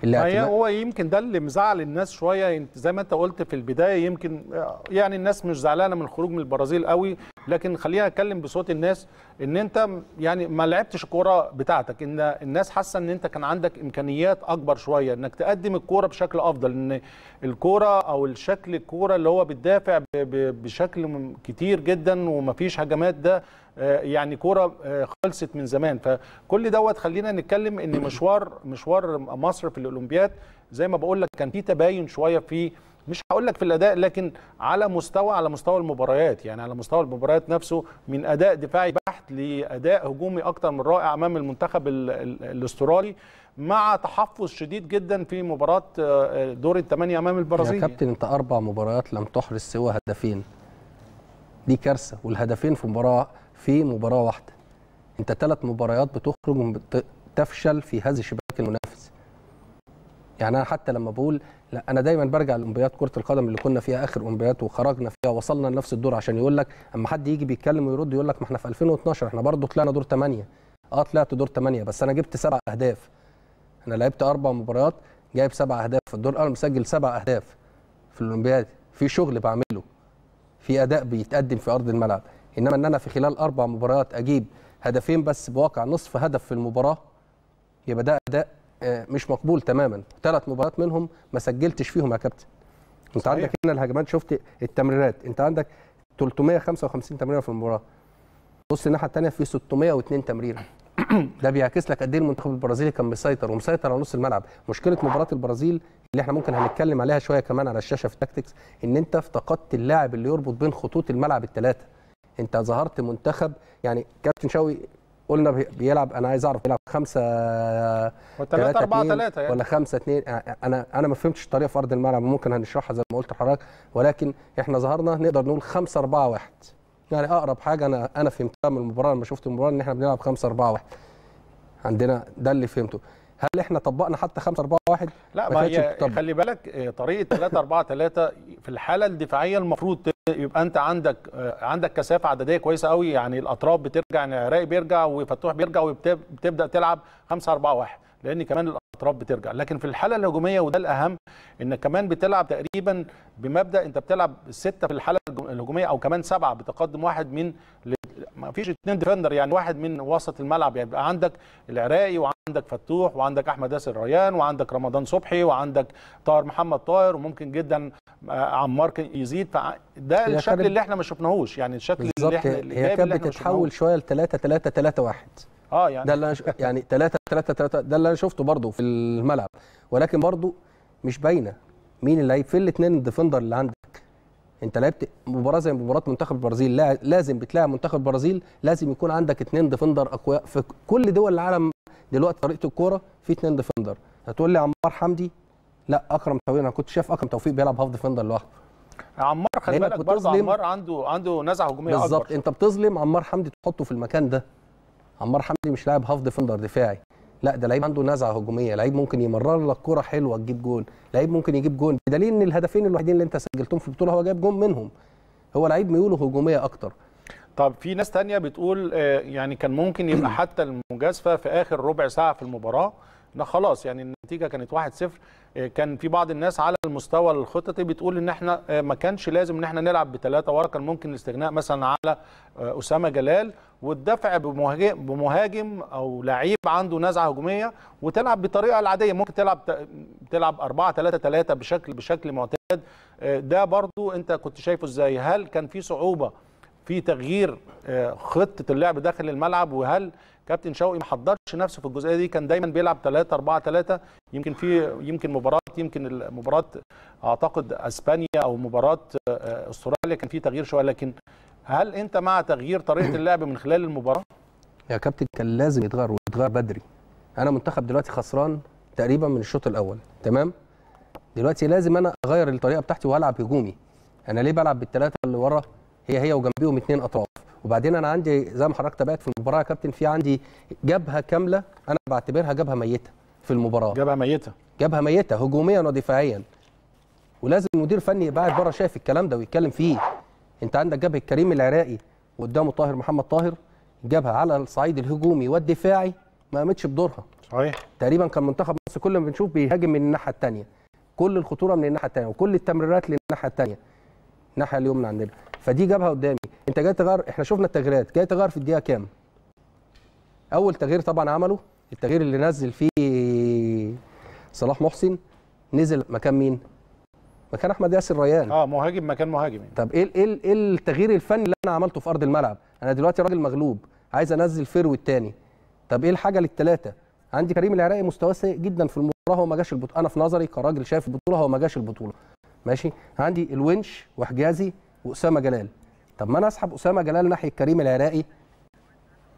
اللي هو يمكن ده اللي مزعل الناس شوية. زي ما انت قلت في البداية يمكن يعني الناس مش زعلانة من الخروج من البرازيل قوي. لكن خلينا نتكلم بصوت الناس إن أنت يعني ما لعبتش الكورة بتاعتك. إن الناس حاسة إن أنت كان عندك إمكانيات أكبر شوية. إنك تقدم الكورة بشكل أفضل. إن الكورة أو الشكل الكورة اللي هو بتدافع بشكل كتير جدا ومفيش هجمات ده آه، يعني كورة آه، خلصت من زمان. فكل دوت خلينا نتكلم إن *coughs* مشوار مشوار مصر في الأولمبياد زي ما بقول لك كان في تباين شوية في مش هقول لك في الأداء لكن على مستوى على مستوى المباريات. يعني على مستوى المباريات نفسه من أداء دفاعي بحت لأداء هجومي أكتر من رائع أمام المنتخب ال- ال- الأسترالي مع تحفظ شديد جدا في مباراة آه، دور الثمانيه أمام البرازيل. يا كابتن أنت أربع مباريات لم تحرز سوى هدفين. دي كارثة والهدفين في مباراة في مباراة واحدة. انت ثلاث مباريات بتخرج تفشل في هذه شباك المنافس. يعني أنا حتى لما بقول لا أنا دايما برجع لأولمبياد كرة القدم اللي كنا فيها آخر أولمبياد وخرجنا فيها وصلنا لنفس الدور عشان يقول لك أما حد يجي بيتكلم ويرد يقول لك ما إحنا في 2012 إحنا برضه طلعنا دور 8 آه طلعت دور 8 بس أنا جبت سبع أهداف. أنا لعبت أربع مباريات جايب سبع أهداف. في الدور الأول مسجل سبع أهداف في الأولمبياد. في شغل بعمله. في أداء بيتقدم في أرض الملعب. إنما ان أنا في خلال أربع مباريات أجيب هدفين بس بواقع نصف هدف في المباراة يبقى ده أداء آه، مش مقبول تماما. ثلاث مباريات منهم ما سجلتش فيهم يا كابتن. أنت صحيح. عندك هنا الهجمات شفت التمريرات. أنت عندك 355 تمريرة في المباراة. بص الناحية الثانية في 602 تمريرة. ده بيعكس لك قد إيه المنتخب البرازيلي كان مسيطر ومسيطر على نص الملعب. مشكلة مباراة البرازيل اللي إحنا ممكن هنتكلم عليها شوية كمان على الشاشة في التاكتكس إن أنت افتقدت اللاعب اللي يربط بين خطوط الملعب الثلاثه انت ظهرت منتخب يعني كابتن شوقي قلنا بي- بيلعب أنا عايز اعرف بيلعب خمسة وثلاثة أربعة اتنين ثلاثة يعني. ولا خمسة اتنين؟ أنا أنا ما فهمتش الطريقة في أرض الملعب ممكن هنشرحها زي ما قلت لحضرتك ولكن إحنا ظهرنا نقدر نقول 5 4 1 يعني أقرب حاجة أنا أنا فهمتها من المباراة لما شفت المباراة إن إحنا بنلعب 5 4 1 عندنا ده اللي فهمته. هل إحنا طبقنا حتى 5 4 1 لا ما هي. خلي بالك آه، طريقة 3 4 3 في الحالة الدفاعية المفروض يبقى أنت عندك آه، عندك كثافة عددية كويسة قوي يعني الأطراف بترجع يعني عراقي بيرجع وفتوح بيرجع وبتبدأ تلعب 5 4 1 لأن كمان الأطراف بترجع. لكن في الحالة الهجومية وده الأهم انك كمان بتلعب تقريبا بمبدأ أنت بتلعب ستة في الحالة الهجو- الهجومية أو كمان سبعة بتقدم واحد من ما فيش اثنين ديفندر يعني واحد من وسط الملعب يعني يبقى عندك العراقي وعندك فتوح وعندك أحمد ياسر ريان وعندك رمضان صبحي وعندك طاهر محمد طاهر وممكن جدا آه، عمار يزيد. فده هي الشكل كانت- اللي إحنا ما شفناهوش يعني الشكل اللي إحنا هي كانت اللي إحنا ما بتتحول. شوية ل 3 3 3 1 آه يعني ده اللي أنا ش... *laughs* يعني 3 3 3 ده اللي أنا شفته برضه في الملعب. ولكن برضه مش باينة مين اللعيب فين الاثنين defender اللي عندك. انت لعبت مباراة زي مباراة منتخب البرازيل لا لازم بتلاعب منتخب البرازيل لازم يكون عندك اثنين defender أقوياء في كل دول العالم دلوقتي طريقة الكورة في اثنين defender. هتقول لي عمار حمدي؟ لا أكرم توفيق. أنا كنت شايف أكرم توفيق بيلعب half defender لوحده. عمار خلي بالك برضه عمار عنده عنده نزعة هجومية بالظبط. أكبر. أنت بتظلم عمار حمدي تحطه في المكان ده. عمار حمدي مش لاعب half defender دفاعي. لا ده لعيب عنده نزعة هجومية لعيب ممكن يمرر لك كرة حلوة تجيب جون لعيب ممكن يجيب جون بدليل إن الهدفين الوحيدين اللي أنت سجلتهم في البطوله هو جايب جون منهم هو لعيب ميوله هجومية أكتر. طب في ناس تانية بتقول آه، يعني كان ممكن يبقى *clears throat* حتى المجازفة في آخر ربع ساعة في المباراة ده خلاص يعني النتيجة كانت 1-0 آه، كان في بعض الناس على المستوى الخططي بتقول إن إحنا آه، ما كانش لازم إن إحنا نلعب بثلاثة ورا كان ممكن الاستغناء مثلا على آه، أسامة جلال والدفع بمهاجم, أو لعيب عنده نزعة هجومية وتلعب بالطريقة العادية. ممكن تلعب تلعب 4 3 3 بشكل بشكل معتاد. ده برضو أنت كنت شايفه إزاي؟ هل كان في صعوبة في تغيير خطة اللعب داخل الملعب؟ وهل كابتن شوقي ما حضرش نفسه في الجزئية دي كان دايما بيلعب 3 4 3 يمكن في يمكن مباراة يمكن المباراه أعتقد أسبانيا أو مباراة آه، أستراليا كان في تغيير شوية. لكن هل أنت مع تغيير طريقة اللعب من خلال المباراة؟ يا كابتن كان لازم يتغير ويتغير بدري. أنا منتخب دلوقتي خسران تقريبا من الشوط الأول. تمام؟ دلوقتي لازم أنا أغير الطريقة بتاعتي وألعب هجومي. أنا ليه بلعب بالثلاثه اللي ورا؟ هي هي وجنبيهم اثنين أطراف. وبعدين أنا عندي زي ما حضرتك تابعت في المباراة يا كابتن في عندي جبهة كاملة أنا بعتبرها جبهة ميتة في المباراة. جابها ميتة. جبهة ميتة هجوميا ودفاعيا. ولازم المدير الفني يبقى قاعد بره شايف الكلام ده ويتكلم فيه. أنت عندك جبهة كريم العراقي وقدامه طاهر محمد طاهر جبهة على الصعيد الهجومي والدفاعي ما قامتش بدورها. صحيح. تقريبا كان منتخب مصر كل ما بنشوف بيهاجم من الناحية الثانية كل الخطورة من الناحية الثانية وكل التمريرات للناحية الثانية الناحية اليمنى عندنا. فدي جبهه قدامي. انت جاي تغير إحنا شفنا التغييرات. جاي تغير في الدقيقة كام؟ أول تغيير طبعا عمله التغيير اللي نزل فيه صلاح محسن نزل مكان مين؟ مكان أحمد ياسر ريان. آه مهاجم مكان مهاجم يعني. طب إيه إيه إيه التغيير الفني اللي أنا عملته في أرض الملعب؟ أنا دلوقتي راجل مغلوب عايز أنزل forward الثاني طب إيه الحاجة للثلاثه عندي كريم العراقي مستواه سيء جدا في المباراة هو ما جاش البطولة. أنا في نظري كراجل شايف البطولة هو ما جاش البطولة. ماشي؟ عندي الونش وحجازي وأسامة جلال. طب ما أنا أسحب أسامة جلال ناحية كريم العراقي؟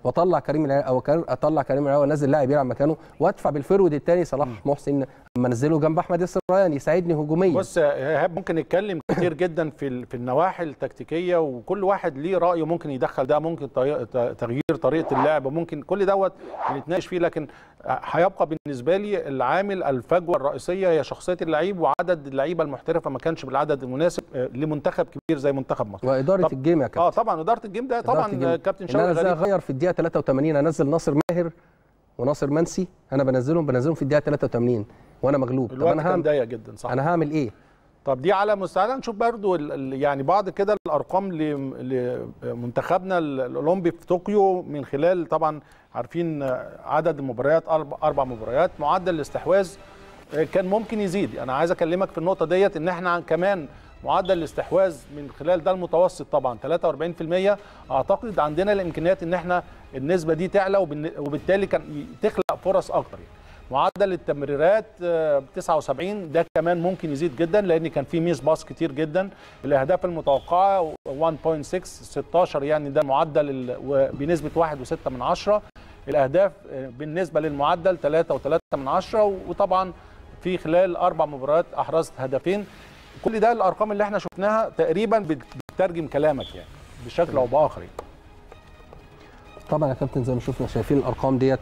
واطلع كريم أو اطلع كريم العراقي وانزل لاعب يلعب مكانه وادفع بال forward الثاني صلاح محسن اما انزله جنب أحمد ياسر ريان يساعدني هجوميا. بص يا إيهاب ممكن نتكلم كتير جدا في في النواحي التكتيكية وكل واحد ليه رأيه ممكن يدخل ده ممكن تغيير طريقة اللعب ممكن كل دوت نتناقش فيه لكن هيبقى بالنسبة لي العامل الفجوة الرئيسية هي شخصية اللعيب وعدد اللعيبة المحترفة ما كانش بالعدد المناسب آه، لمنتخب كبير زي منتخب مصر. وإدارة ال game يا كابتن. آه طبعا إدارة ال game ده طبعا كابتن شوقي أغير في الدقيقة 83 انزل ناصر ماهر وناصر منسي أنا بنزلهم بنزلهم في الدقيقة 83 وأنا مغلوب. طب أنا هعمل ضيق جدا صح. أنا هعمل إيه؟ طب دي على مستوى نشوف برضو يعني بعض كده الأرقام لمنتخبنا ال- الأولمبي في طوكيو من خلال طبعا عارفين عدد المباريات أربع مباريات معدل الاستحواذ كان ممكن يزيد. أنا عايز أكلمك في النقطة ديت إن إحنا كمان معدل الاستحواذ من خلال ده المتوسط طبعا 43% أعتقد عندنا الإمكانيات إن إحنا النسبة دي تعلى وبالتالي كان تخلق فرص أكتر يعني. معدل التمريرات آه، 79 ده كمان ممكن يزيد جدا لأن كان في ميس باص كتير جدا. الأهداف المتوقعة 1.6 16 يعني ده معدل وبنسبه 1.6 من عشرة. الأهداف آه، بالنسبة للمعدل 3 و3 من عشرة. وطبعا في خلال أربع مباريات أحرزت هدفين. كل ده الأرقام اللي إحنا شفناها تقريبا بتترجم كلامك يعني بشكل أو بآخر يعني. طبعا يا كابتن زي ما شفنا شايفين الأرقام ديت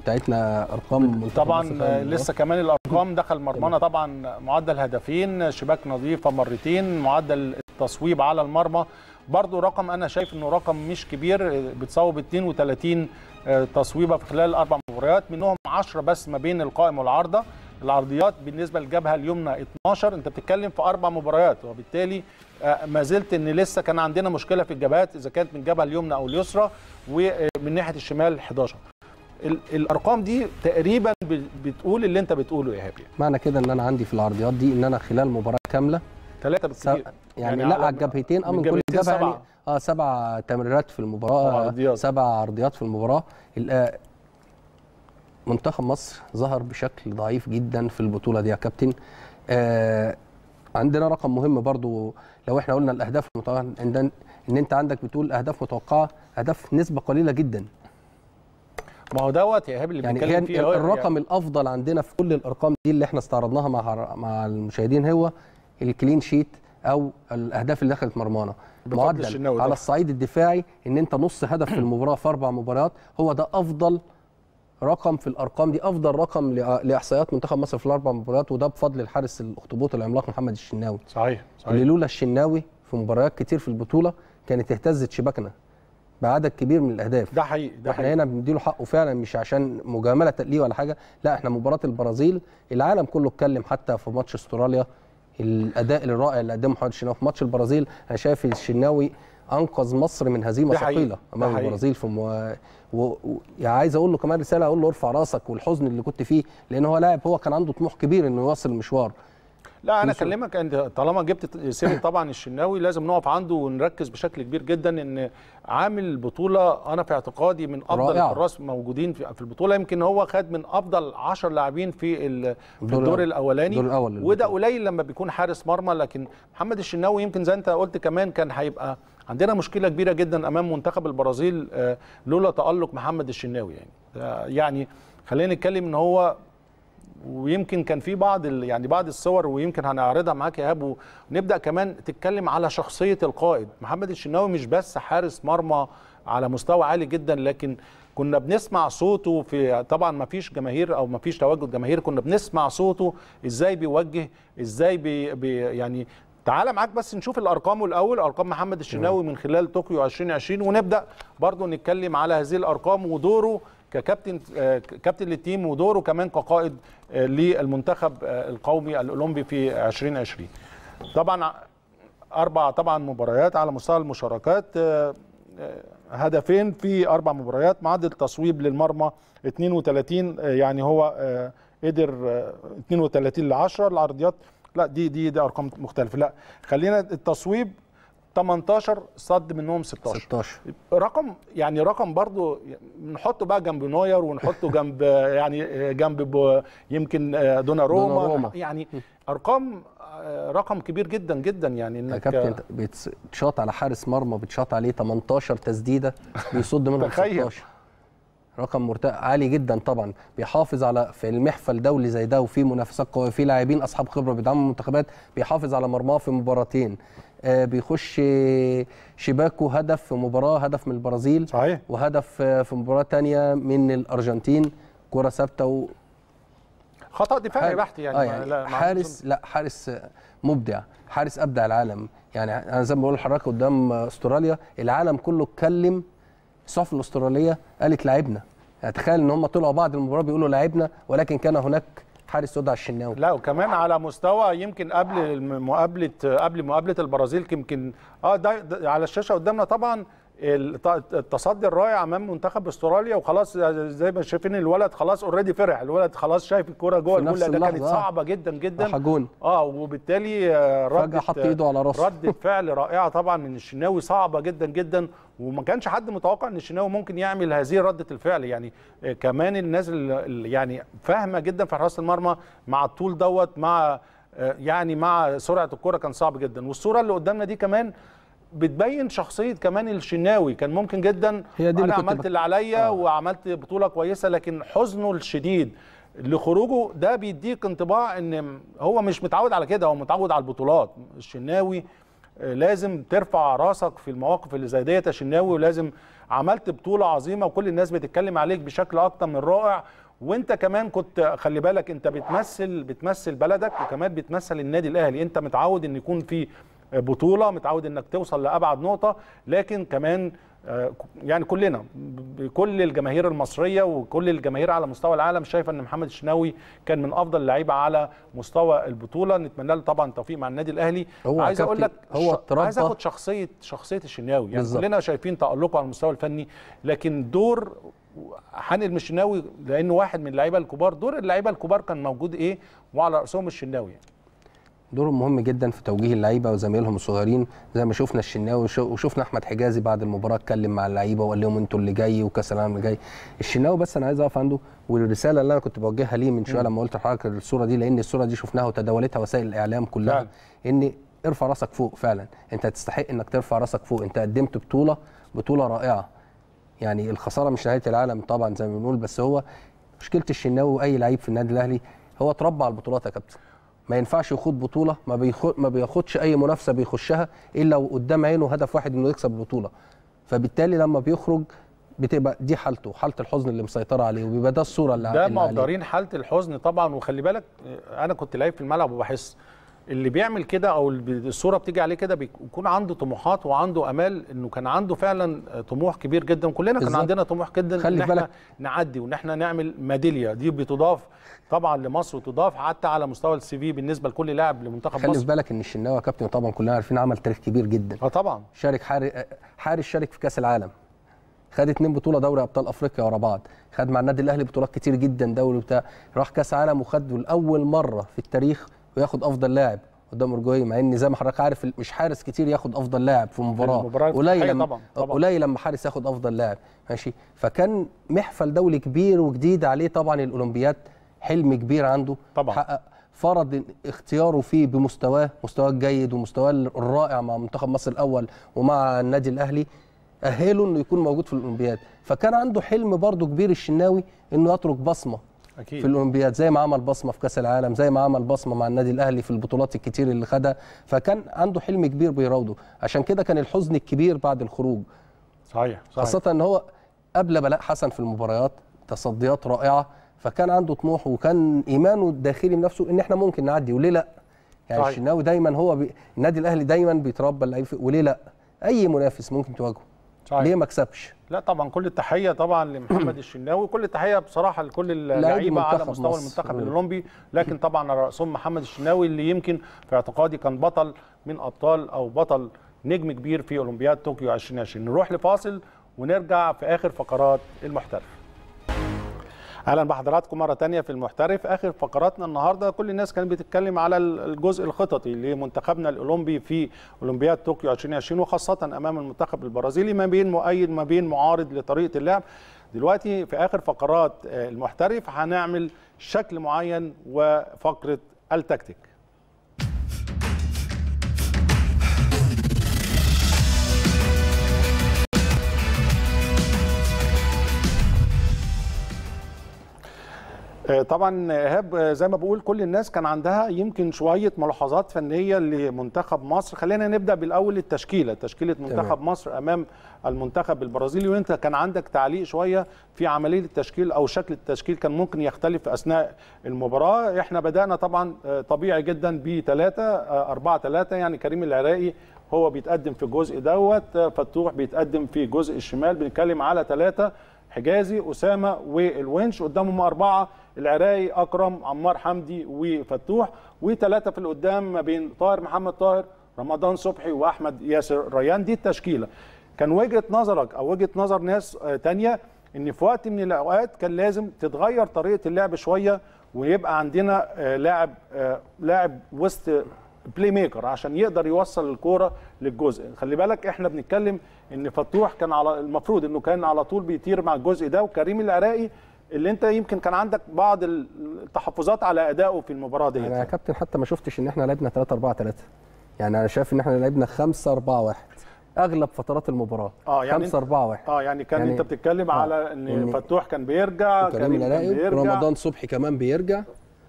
بتاعتنا أرقام طبعا. لسه كمان الأرقام دخل مرمانا طبعا معدل هدفين شباك نظيفه مرتين معدل التصويب على المرمى برضو رقم أنا شايف إنه رقم مش كبير بتصوب 32 آه، تصويبة في خلال أربع مباريات منهم 10 بس ما بين القائم والعارضة العرضيات بالنسبة للجبهه اليمنى 12 انت بتتكلم في أربع مباريات وبالتالي آه، ما زلت إن لسه كان عندنا مشكلة في الجبهات إذا كانت من الجبهه اليمنى أو اليسرى ومن ناحية الشمال 11 ال- الأرقام دي تقريبا بتقول اللي انت بتقوله يا هابي معنى كده إن أنا عندي في العرضيات دي إن أنا خلال مباراة كاملة ثلاثة. بالكثير يعني, يعني لا على- الجبهتين آه من كل جبهة يعني. آه سبع تمريرات في المباراة سبع عرضيات. في المباراة ال- آه، منتخب مصر ظهر بشكل ضعيف جدا في البطولة دي يا كابتن. آه عندنا رقم مهم برضو لو إحنا قلنا الأهداف إن ان أنت عندك بتقول أهداف متوقعة أهداف نسبة قليلة جدا. ما هو دوت يا هابي اللي يعني بنتكلم فيه أهو الرقم الأفضل عندنا في كل الأرقام دي اللي إحنا استعرضناها مع مع المشاهدين هو الكلين شيت أو الأهداف اللي دخلت مرمانا. معدل على. الصعيد الدفاعي إن أنت نص هدف في المباراة في أربع مباريات هو ده أفضل رقم في الأرقام دي أفضل رقم لإحصائيات منتخب مصر في الأربع مباريات وده بفضل الحارس الأخطبوط العملاق محمد الشناوي. صحيح اللي صحيح. لولا الشناوي في مباريات كتير في البطولة كانت اهتزت شباكنا بعدد كبير من الأهداف. ده حقيقي ده إحنا هنا بنديله حقه فعلا مش عشان مجاملة ليه ولا حاجة لا إحنا مباراة البرازيل العالم كله اتكلم حتى في ماتش استراليا الأداء الرائع اللي قدمه محمد الشناوي في ماتش البرازيل. أنا شايف الشناوي أنقذ مصر من هزيمه ثقيله أمام. البرازيل في مو... و... و... يعني عايز أقول له كمان رسالة أقول له ارفع راسك والحزن اللي كنت فيه لأن هو لاعب هو كان عنده طموح كبير إنه يواصل المشوار لا أنا. أكلمك أنت طالما جبت سيرة *coughs* طبعا الشناوي لازم نقف عنده ونركز بشكل كبير جدا إن عامل البطوله أنا في اعتقادي من أفضل. الحراس موجودين في البطولة يمكن هو خد من أفضل 10 لاعبين في في الدور. الأولاني الدور الأول. وده قليل لما بيكون حارس مرمى لكن محمد الشناوي يمكن زي أنت قلت كمان كان هيبقى عندنا مشكلة كبيرة جدا أمام منتخب البرازيل آه، لولا تألق محمد الشناوي يعني. يعني خلينا نتكلم إن هو ويمكن كان في بعض يعني بعض الصور ويمكن هنعرضها معاك يا ايهاب ونبدا كمان تتكلم على شخصية القائد. محمد الشناوي مش بس حارس مرمى على مستوى عالي جدا لكن كنا بنسمع صوته في طبعا ما فيش جماهير أو ما فيش تواجد جماهير كنا بنسمع صوته إزاي بيوجه إزاي بي بي يعني تعال معاك بس نشوف الأرقام الأول أرقام محمد الشناوي من خلال طوكيو 2020 ونبدأ برضو نتكلم على هذه الأرقام ودوره ككابتن آه، كابتن لل team ودوره كمان كقائد آه، للمنتخب آه، القومي الأولمبي في 2020 طبعا أربع طبعا مباريات على مستوى المشاركات هدفين في أربع مباريات معدل تصويب للمرمى 32 آه، يعني هو قدر آه، 32 ل 10 العرضيات لا دي دي دي أرقام مختلفة. لا خلينا التصويب 18 صد منهم 16 16 رقم يعني رقم برضو نحطه بقى جنب نوير ونحطه *laughs* جنب يعني جنب يمكن دوناروما دوناروما. يعني أرقام رقم كبير جدا جدا يعني يا إنك كابتن أنت بتشاط على حارس مرمى بتشاط عليه 18 تسديدة بيصد منهم تخيل. 16 رقم عالي جدا طبعا بيحافظ على في المحفل دولي زي ده وفي منافسات قوية في لاعبين أصحاب خبرة بيدعموا المنتخبات بيحافظ على مرماه في مباراتين. آه بيخش شباكه هدف في مباراة هدف من البرازيل صحيح. وهدف آه، في مباراة تانية من الأرجنتين. كرة ثابتة و... خطأ دفاعي بحت يعني, آه يعني لا حارس لا حارس مبدع حارس أبدع العالم. يعني أنا زي ما بقول لحضرتك قدام أستراليا العالم كله اتكلم الصحف الأسترالية قالت لعبنا. يعني تخيل إن هم طلعوا بعد المباراة بيقولوا لعبنا ولكن كان هناك حارس يدعى الشناوي. لا وكمان على مستوى يمكن قبل مقابله قبل مقابلة البرازيل يمكن آه ده, ده على الشاشة قدامنا طبعا التصدي الرائع أمام منتخب أستراليا وخلاص زي ما شايفين الولد خلاص اوريدي فرح الولد خلاص شايف الكوره جوه الجول ده كانت. صعبة جدا جدا. آه وبالتالي آه، ردة حط إيده على راسه. ردة فعل رائعة طبعا من الشناوي صعبة جدا جدا. وما كانش حد متوقع إن الشناوي ممكن يعمل هذه ردة الفعل. يعني آه، كمان الناس اللي يعني فاهمة جدا في حراسة المرمى مع الطول دوت مع آه، يعني مع سرعة الكرة كان صعب جدا. والصورة اللي قدامنا دي كمان بتبين شخصية كمان الشناوي. كان ممكن جدا هي دي أنا عملت اللي عليا آه. وعملت بطولة كويسة لكن حزنه الشديد لخروجه ده بيديك انطباع إن هو مش متعود على كده هو متعود على البطولات. الشناوي آه، لازم ترفع راسك في المواقف اللي زي ديت يا شناوي ولازم عملت بطولة عظيمة وكل الناس بتتكلم عليك بشكل أكتر من رائع. وأنت كمان كنت خلي بالك أنت بتمثل بتمثل بلدك وكمان بتمثل النادي الأهلي. أنت متعود إن يكون في بطولة متعود إنك توصل لأبعد نقطة لكن كمان آه، يعني كلنا بكل الجماهير المصرية وكل الجماهير على مستوى العالم شايفة إن محمد الشناوي كان من أفضل اللعيبة على مستوى البطولة نتمنى له طبعا التوفيق مع النادي الأهلي هو عايز أقول لك هو اتربى- عايز آخد شخصية شخصية الشناوي يعني. كلنا شايفين تألقه على المستوى الفني لكن دور حنقل من الشناوي لأنه واحد من اللعيبة الكبار دور اللعيبة الكبار كان موجود إيه وعلى رأسهم الشناوي يعني. دورهم مهم جدا في توجيه اللعيبة وزمايلهم الصغيرين زي ما شفنا الشناوي وش- وشفنا أحمد حجازي بعد المباراة اتكلم مع اللعيبة وقال لهم أنتوا اللي جاي وكأس العالم اللي جاي الشناوي بس أنا عايز أقف عنده والرسالة اللي أنا كنت بوجهها ليه من شوية لما قلت لحضرتك الصورة دي لأن الصورة دي شفناها وتداولتها وسائل الإعلام كلها فعلا. إن ارفع راسك فوق فعلا. أنت تستحق إنك ترفع راسك فوق. أنت قدمت بطولة بطولة رائعة. يعني الخسارة مش نهاية العالم طبعا زي ما بنقول بس هو مشكلة الشناوي وأي لعيب في النادي الأهلي هو اتربى على البطولات يا كابتن. ما ينفعش يخوض بطولة ما بيخو ما بياخدش أي منافسة بيخشها إلا وقدام عينه هدف واحد إنه يكسب البطولة فبالتالي لما بيخرج بتبقى دي حالته حالة الحزن اللي مسيطرة عليه وبيبقى ده الصورة اللي ده. مقدرين حالة الحزن طبعا وخلي بالك أنا كنت لعيب في الملعب وبحس اللي بيعمل كده أو الصورة بتيجي عليه كده بيكون عنده طموحات وعنده أمال إنه كان عنده فعلا طموح كبير جدا. كلنا كان بالظبط. عندنا طموح جدا خلي ان إحنا بالك. نعدي وإن إحنا نعمل ميدالية. دي بتضاف طبعا لمصر وتضاف حتى على مستوى السي في بالنسبة لكل لاعب لمنتخب خلي في مصر. بالك إن الشناوي كابتن طبعا كلنا عارفين عمل تاريخ كبير جدا. آه طبعا. شارك حارس شارك في كأس العالم. خد اتنين بطولة دوري أبطال أفريقيا ورا بعض. خد مع النادي الأهلي بطولات كتير جدا دوري بتاع راح كأس عالم وخده لأول مرة في التاريخ وياخد أفضل لاعب قدام أورجواي مع ان زي ما حضرتك عارف مش حارس كتير ياخد أفضل لاعب في مباراة. قليل لما. قليل لما حارس ياخد أفضل لاعب. ماشي؟ فكان محفل دولي كبير وجديد عليه طبعا الأولمبياد حلم كبير عنده. طبعا. حقق فرض اختياره فيه بمستواه مستواه الجيد ومستواه الرائع مع منتخب مصر الأول ومع النادي الأهلي أهله إنه يكون موجود في الأولمبياد. فكان عنده حلم برضه كبير الشناوي إنه يترك بصمة. أكيد في الأولمبياد زي ما عمل بصمة في كأس العالم زي ما عمل بصمة مع النادي الأهلي في البطولات الكتير اللي خدها فكان عنده حلم كبير بيراوده عشان كده كان الحزن الكبير بعد الخروج صحيح صحيح خاصة إن هو قبل بلاء حسن في المباريات تصديات رائعة فكان عنده طموح وكان إيمانه الداخلي بنفسه إن إحنا ممكن نعدي وليه لأ؟ يعني. الشناوي دايما هو بي... النادي الأهلي دايما بيتربى اللعيب وليه لأ؟ أي منافس ممكن تواجهه صحيح. ليه ما كسبش؟ لا طبعا كل التحية طبعا لمحمد *clears throat* الشناوي كل التحية بصراحة لكل اللعيبة على مستوى مصر. المنتخب. الأولمبي لكن طبعا على رأسهم محمد الشناوي اللي يمكن في اعتقادي كان بطل من أبطال أو بطل نجم كبير في أولمبياد طوكيو 2020 نروح لفاصل ونرجع في آخر فقرات المحترف أهلا بحضراتكم مرة تانية في المحترف. آخر فقراتنا النهارده كل الناس كانت بتتكلم على الجزء الخططي لمنتخبنا الأولمبي في أولمبياد طوكيو 2020 وخاصة أمام المنتخب البرازيلي ما بين مؤيد ما بين معارض لطريقة اللعب. دلوقتي في آخر فقرات آه، المحترف هنعمل شكل معين وفقرة التكتيك. طبعا إيهاب آه، زي ما بقول كل الناس كان عندها يمكن شوية ملاحظات فنية لمنتخب مصر. خلينا نبدأ بالأول التشكيلة تشكيلة منتخب تمام. مصر أمام المنتخب البرازيلي. وأنت كان عندك تعليق شوية في عملية التشكيل أو شكل التشكيل كان ممكن يختلف أثناء المباراة. إحنا بدأنا طبعا آه، طبيعي جدا بثلاثه أربعة ثلاثة يعني كريم العراقي هو بيتقدم في الجزء دوت آه، فتوح بيتقدم في الجزء الشمال. بنتكلم على ثلاثة حجازي أسامة والونش قدامهم أربعة العراقي أكرم عمار حمدي وفتوح وثلاثة في القدام ما بين طاهر محمد طاهر رمضان صبحي وأحمد ياسر ريان. دي التشكيلة. كان وجهة نظرك أو وجهة نظر ناس آه، تانية إن في وقت من الأوقات كان لازم تتغير طريقة اللعب شوية ويبقى عندنا آه، لاعب آه، لاعب وسط playmaker عشان يقدر يوصل الكورة للجزء. خلي بالك إحنا بنتكلم إن فتوح كان على المفروض إنه كان على طول بيطير مع الجزء ده وكريم العراقي اللي أنت يمكن كان عندك بعض التحفظات على أدائه في المباراة دي أنا يا كابتن حتى ما شفتش إن إحنا لعبنا 3 4 3 يعني أنا شايف إن إحنا لعبنا 5 4 1 أغلب فترات المباراة. آه يعني 5 4 1 آه يعني كان يعني- أنت بتتكلم آه. على إن فتوح كان بيرجع كريم كان العراقي بيرجع. رمضان صبحي كمان بيرجع.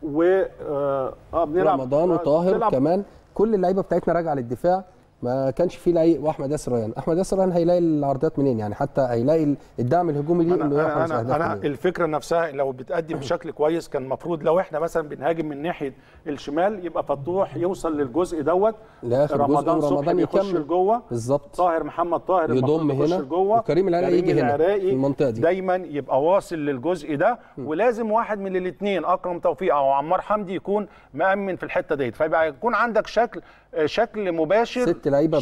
و آه آه، بنلعب رمضان وطاهر كمان. كل اللعيبة بتاعتنا راجعة للدفاع. ما كانش فيه لعيب وأحمد ياسر ريان أحمد ياسر ريان هيلاقي العرضيات منين يعني؟ حتى هيلاقي الدعم الهجومي ليه أنا إنه أنا يحرز أنا, أهداف أنا منين. الفكرة نفسها لو بتقدم *coughs* بشكل كويس كان المفروض لو إحنا مثلا بنهاجم من ناحية الشمال يبقى فتوح يوصل للجزء دوت. رمضان صبحي يكمل لجوه. بالظبط. طاهر محمد طاهر يضم يخش هنا. وكريم العراقي يجي هنا في المنطقة دي. دايما يبقى واصل للجزء ده. ولازم واحد من الاثنين أكرم توفيق أو عمار حمدي يكون مأمن في الحتة ديت. فيبقى يكون عندك شكل شكل مباشر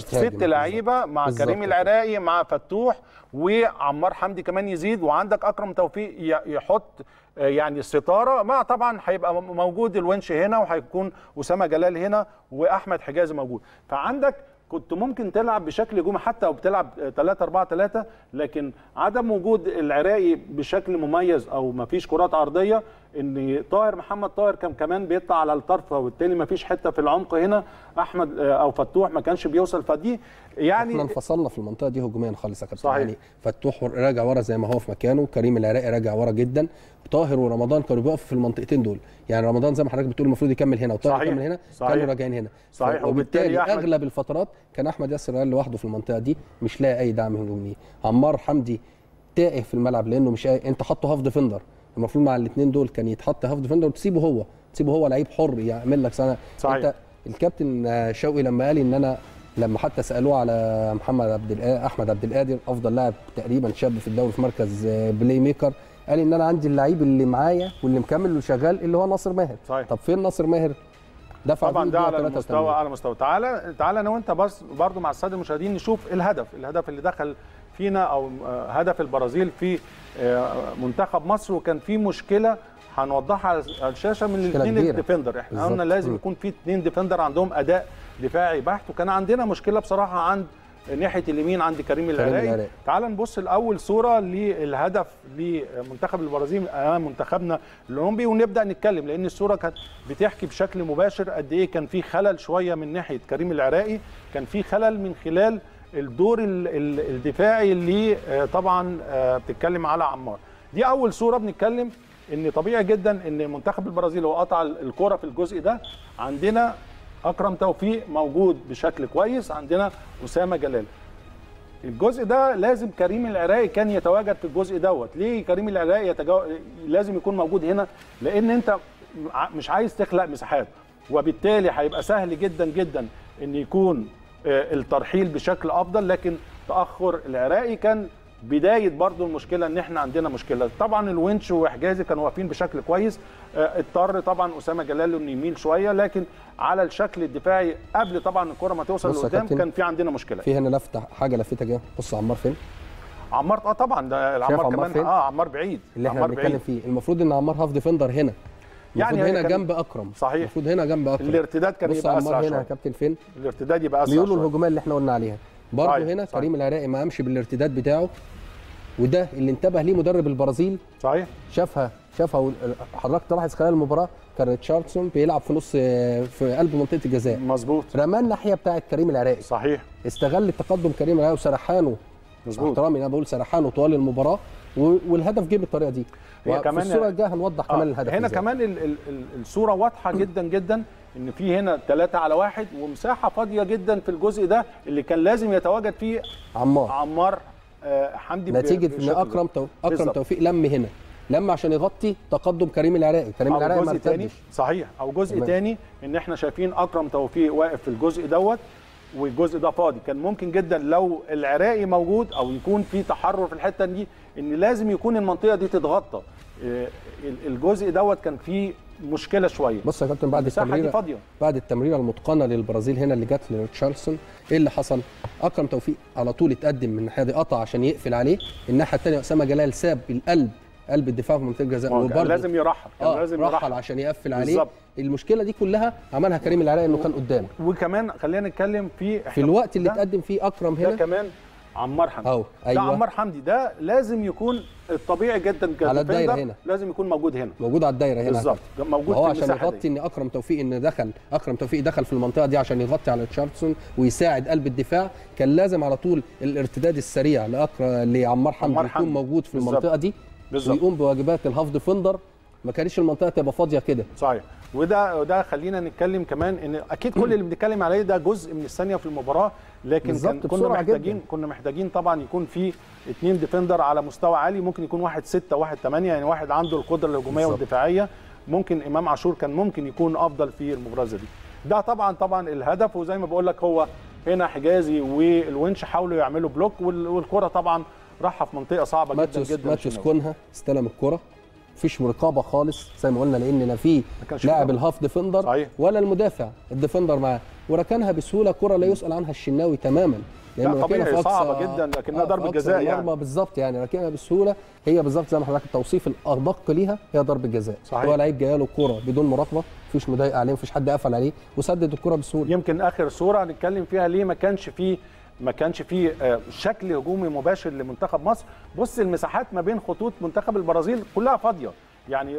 بتهاجم. ست لعيبة مع بالظبط كريم. العراقي مع فتوح وعمار حمدي كمان يزيد وعندك أكرم توفيق يحط آه، يعني الستاره مع طبعا هيبقى موجود الونش هنا وهيكون أسامة جلال هنا وأحمد حجازي موجود فعندك كنت ممكن تلعب بشكل هجومي حتى لو بتلعب 3 4 3 لكن عدم وجود العراقي بشكل مميز أو ما فيش كرات عرضية إن طاهر محمد طاهر كان كمان بيطلع على الطرف وبالتالي ما فيش حتة في العمق هنا أحمد أو فتوح ما كانش بيوصل فدي يعني إحنا انفصلنا في المنطقة دي هجوميا خالص يا كابتن. يعني فتوح راجع ورا زي ما هو في مكانه كريم العراقي راجع ورا جدا طاهر ورمضان كانوا بيقفوا في المنطقتين دول يعني رمضان زي ما حضرتك بتقول المفروض يكمل هنا وطاهر. يكمل هنا صحيح. كانوا راجعين هنا صحيح. وبالتالي أحمد- أغلب الفترات كان أحمد ياسر ريان لوحده في المنطقة دي مش لاقي أي دعم هجومي عمار حمدي تائه في الملعب لأنه مش أنت حاطه half defender المفروض مع الاثنين دول كان يتحط half defender وتسيبه هو تسيبه هو لعيب حر يعمل لك سنة صحيح. أنت الكابتن آه، شوقي لما قال إن أنا لما حتى سألوه على محمد عبد أحمد عبد القادر أفضل لاعب تقريبا شاب في الدوري في مركز آه، playmaker قال إن أنا عندي اللعيب اللي معايا واللي مكمل وشغال اللي هو ناصر ماهر صحيح. طب فين ناصر ماهر دفع طبعا ده على 83. المستوى على مستوى تعالى تعالى أنا وأنت بس برضو مع السادة المشاهدين نشوف الهدف الهدف اللي دخل فينا أو آه، هدف البرازيل في آه، منتخب مصر وكان في مشكلة هنوضحها على الشاشة من الاثنين. ال defender إحنا. قلنا لازم. يكون في اثنين defender عندهم أداء دفاعي بحت وكان عندنا مشكلة بصراحة عند ناحية اليمين عند كريم العراقي. تعال نبص الأول صورة للهدف لمنتخب البرازيل امام منتخبنا الأولمبي. ونبدأ نتكلم لأن الصورة كانت بتحكي بشكل مباشر قد إيه كان في خلل شوية من ناحية كريم العراقي. كان في خلل من خلال الدور ال- ال- الدفاعي اللي آه، طبعا آه، بتتكلم على عمار. دي أول صورة بنتكلم إن طبيعي جدا إن منتخب البرازيل هو قطع الكرة في الجزء ده. عندنا أكرم توفيق موجود بشكل كويس عندنا أسامة جلال. الجزء ده لازم كريم العراقي كان يتواجد في الجزء دوت. ليه كريم العراقي يتجو... لازم يكون موجود هنا؟ لأن أنت مش عايز تخلق مساحات وبالتالي هيبقى سهل جدا جدا إن يكون آه، الترحيل بشكل أفضل لكن تأخر العراقي كان بداية برضو المشكلة إن إحنا عندنا مشكلة. طبعا الونش وحجازي كانوا واقفين بشكل كويس. آه، اضطر طبعا أسامة جلال إنه يميل شوية لكن على الشكل الدفاعي قبل طبعا الكرة ما توصل لقدام كان في عندنا مشكلة. في هنا لفتة حاجة لفتها كده بص عمار فين؟ عمار آه طبعا ده عمار كمان. فين؟ آه عمار بعيد. اللي إحنا بنتكلم. فيه. المفروض إن عمار half defender هنا. يعني المفروض هنا كان- جنب أكرم. صحيح. المفروض هنا جنب أكرم. الارتداد كان يبقى أسرع عمار هنا يا كابتن فين؟ الارتداد يبقى أسرع شوية. الهجومية اللي إحنا قلنا عليها. برضه صحيح، هنا صحيح. كريم العراقي ما قامش بالارتداد بتاعه وده اللي انتبه ليه مدرب البرازيل. صحيح. شافها شافها حضرتك تلاحظ خلال المباراة كان ريتشاردسون بيلعب في نص في قلب منطقة الجزاء. مظبوط. رمى الناحية بتاعت كريم العراقي. صحيح. استغل التقدم كريم العراقي وسرحانه. مظبوط. احترامي أنا بقول سرحانه طوال المباراة. والهدف جه بالطريقة دي. هي كمان- الصورة الجاية هنوضح كمان آه. الهدف هنا. كمان ال ال ال الصورة واضحة جدا جدا إن في هنا ثلاثة على واحد ومساحة فاضية جدا في الجزء ده اللي كان لازم يتواجد فيه عمار. عمار آه حمدي نتيجة إن أكرم تو... أكرم. توفيق لم هنا. لم عشان يغطي تقدم كريم العراقي. كريم أو العراقي ما جزء تاني. صحيح. أو جزء تمام. تاني إن إحنا شايفين أكرم توفيق واقف في الجزء دوت والجزء ده فاضي. كان ممكن جدا لو العراقي موجود أو يكون في تحرر في الحتة دي إن لازم يكون المنطقة دي تتغطى. آه، ال- الجزء دوت كان فيه مشكلة شوية. بص يا كابتن بعد التمريره فاضية. بعد التمريرة المتقنة للبرازيل هنا اللي جت لريتشاردسون إيه اللي حصل؟ أكرم توفيق على طول اتقدم من الناحيه دي قطع عشان يقفل عليه. الناحية الثانية أسامة جلال ساب القلب قلب الدفاع في منطقة الجزاء وبرضه لازم يرحل كان آه لازم رحل يرحل. عشان يقفل عليه. بالظبط. المشكلة دي كلها عملها كريم العراقي إنه كان قدام وكمان خلينا نتكلم في في الوقت اللي اتقدم فيه أكرم هنا كمان عمار حمدي. أهو ده أيوه. عمار حمدي ده لازم يكون الطبيعي جدا على كديفندر هنا. لازم يكون موجود هنا. موجود على الدايرة هنا. بالظبط. موجود هو عشان يغطي إن أكرم توفيق إن دخل أكرم توفيق دخل في المنطقة دي عشان يغطي على ريتشاردسون ويساعد قلب الدفاع كان لازم على طول الارتداد السريع لأكرم لعمار حمدي يكون حمدي. موجود في. المنطقة دي بالظبط. ويقوم بواجبات ال half defender. ما كانش المنطقة تبقى فاضية كده. صحيح. وده وده خلينا نتكلم كمان إن أكيد كل اللي بنتكلم عليه ده جزء من الثانية في المباراة لكن كان كنا محتاجين جداً. كنا محتاجين طبعا يكون في اثنين defender على مستوى عالي ممكن يكون واحد ستة واحد ثمانية يعني واحد عنده القدرة الهجومية. والدفاعية ممكن إمام عاشور كان ممكن يكون أفضل في المباراة دي ده طبعا طبعا الهدف وزي ما بقول لك هو هنا حجازي والونش حاولوا يعملوا block وال- والكرة طبعا راحة في منطقة صعبة جدا ماتيوس جدا ماتيوس للشناوي. كونها استلم الكرة مفيش رقابة خالص زي ما قلنا لأن لا في لاعب. ال half defender صحيح. ولا المدافع ال defender معاه وركنها بسهولة كرة لا يسأل عنها الشناوي تماما لأنه لا، طبيعي، صعبة جداً، لكنها ضربة أقصى جزاء يعني. بالظبط يعني ركنها بسهولة هي بالظبط زي ما حضرتك التوصيف الأدق ليها هي ضربة جزاء صحيح. هو لعيب جاية له الكوره بدون مراقبة مفيش مضايقه عليه مفيش حد قفل عليه وسدد الكوره بسهولة يمكن آخر صورة هنتكلم فيها ليه ما كانش فيه ما كانش فيه آه، شكل هجومي مباشر لمنتخب مصر. بص المساحات ما بين خطوط منتخب البرازيل كلها فاضية. يعني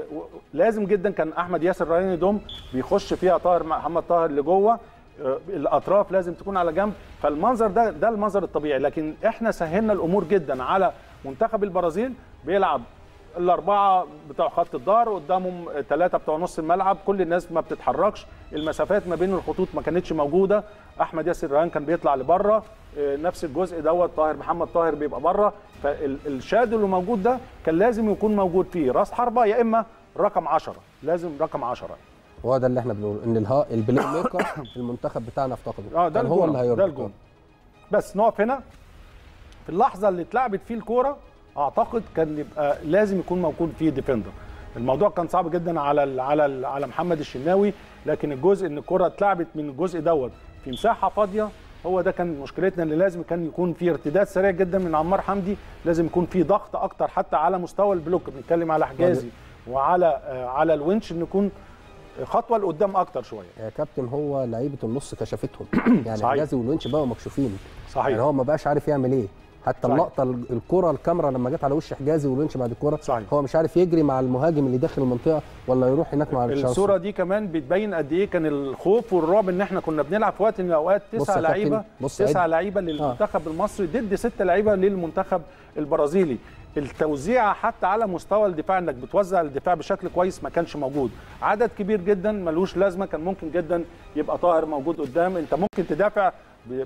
لازم جدا كان أحمد ياسر رياني دوم بيخش فيها طاهر محمد طاهر لجوة. آه، الأطراف لازم تكون على جنب. فالمنظر ده ده المنظر الطبيعي. لكن إحنا سهلنا الأمور جدا على منتخب البرازيل بيلعب الأربعة بتوع خط الظهر قدامهم ثلاثة بتوع نص الملعب. كل الناس ما بتتحركش. المسافات ما بين الخطوط ما كانتش موجودة. أحمد ياسر ريان كان بيطلع لبره آه، نفس الجزء دوت طاهر محمد طاهر بيبقى بره فال shadow اللي موجود ده كان لازم يكون موجود فيه. راس حربة يا إما رقم 10 لازم رقم 10 وهو ده اللي إحنا بنقوله إن الها ال playmaker *coughs* المنتخب بتاعنا افتقده آه ده هو اللي ده هيربط الجون. بس نقف هنا. في اللحظة اللي اتلعبت فيه الكورة أعتقد كان يبقى لازم يكون موجود فيه defender الموضوع كان صعب جدا على ال على ال على محمد الشناوي لكن الجزء إن الكرة اتلعبت من الجزء دوت في مساحة فاضية هو ده كان مشكلتنا اللي لازم كان يكون في ارتداد سريع جدا من عمار حمدي لازم يكون في ضغط أكتر حتى على مستوى ال block. بنتكلم على حجازي وعلى آه، على الونش إن يكون خطوة لقدام أكتر شوية. يا كابتن هو لعيبة النص كشفتهم *coughs* يعني. حجازي والونش بقوا مكشوفين. صحيح. يعني هو ما بقاش عارف يعمل إيه. حتى صحيح. اللقطة ال- الكرة الكاميرا لما جت على وش حجازي والونش بعد الكرة صحيح. هو مش عارف يجري مع المهاجم اللي داخل المنطقة ولا يروح هناك مع الصورة ريتشاردسون. دي كمان بتبين قد إيه كان الخوف والرعب إن إحنا كنا بنلعب في وقت من الأوقات تسع لعيبة تسع. لعيبة للمنتخب المصري ضد ست لعيبة للمنتخب البرازيلي التوزيع حتى على مستوى الدفاع إنك بتوزع الدفاع بشكل كويس ما كانش موجود عدد كبير جدا ملوش لازمة كان ممكن جدا يبقى طاهر موجود قدام أنت ممكن تدافع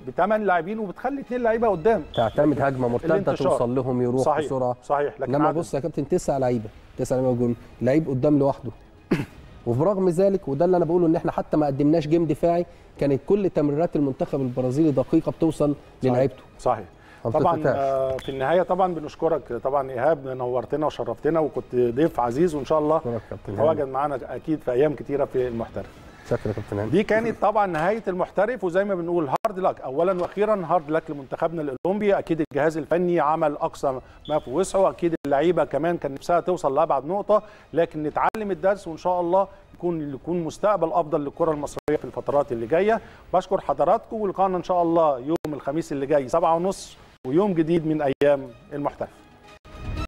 بثمان لاعبين وبتخلي اثنين لعيبة قدام. تعتمد هجمة مرتدة. توصل لهم يروح صحيح بسرعة. صحيح. لكن انما عدد- بص يا كابتن تسع لعيبة تسع لعيبة جول لعيب قدام لوحده. *coughs* وبرغم ذلك وده اللي أنا بقوله إن إحنا حتى ما قدمناش جيم دفاعي كانت كل تمريرات المنتخب البرازيلي دقيقة بتوصل للعيبته. صحيح. طبعا. آه، في النهاية طبعا بنشكرك. طبعا إيهاب نورتنا وشرفتنا وكنت ضيف عزيز وإن شاء الله تتواجد معانا أكيد في أيام كتيرة في المحترف. شكرا يا كابتن دي كانت طبعا نهاية المحترف وزي ما بنقول hard luck اولا وأخيرا hard luck لمنتخبنا الأولمبي. أكيد الجهاز الفني عمل أقصى ما في وسعه أكيد اللعيبة كمان كان نفسها توصل لأبعد نقطة. لكن نتعلم الدرس وإن شاء الله يكون يكون مستقبل أفضل للكرة المصرية في الفترات اللي جاية. بشكر حضراتكم ولقاءنا إن شاء الله يوم الخميس اللي جاي 7:30 ويوم جديد من أيام المحترف.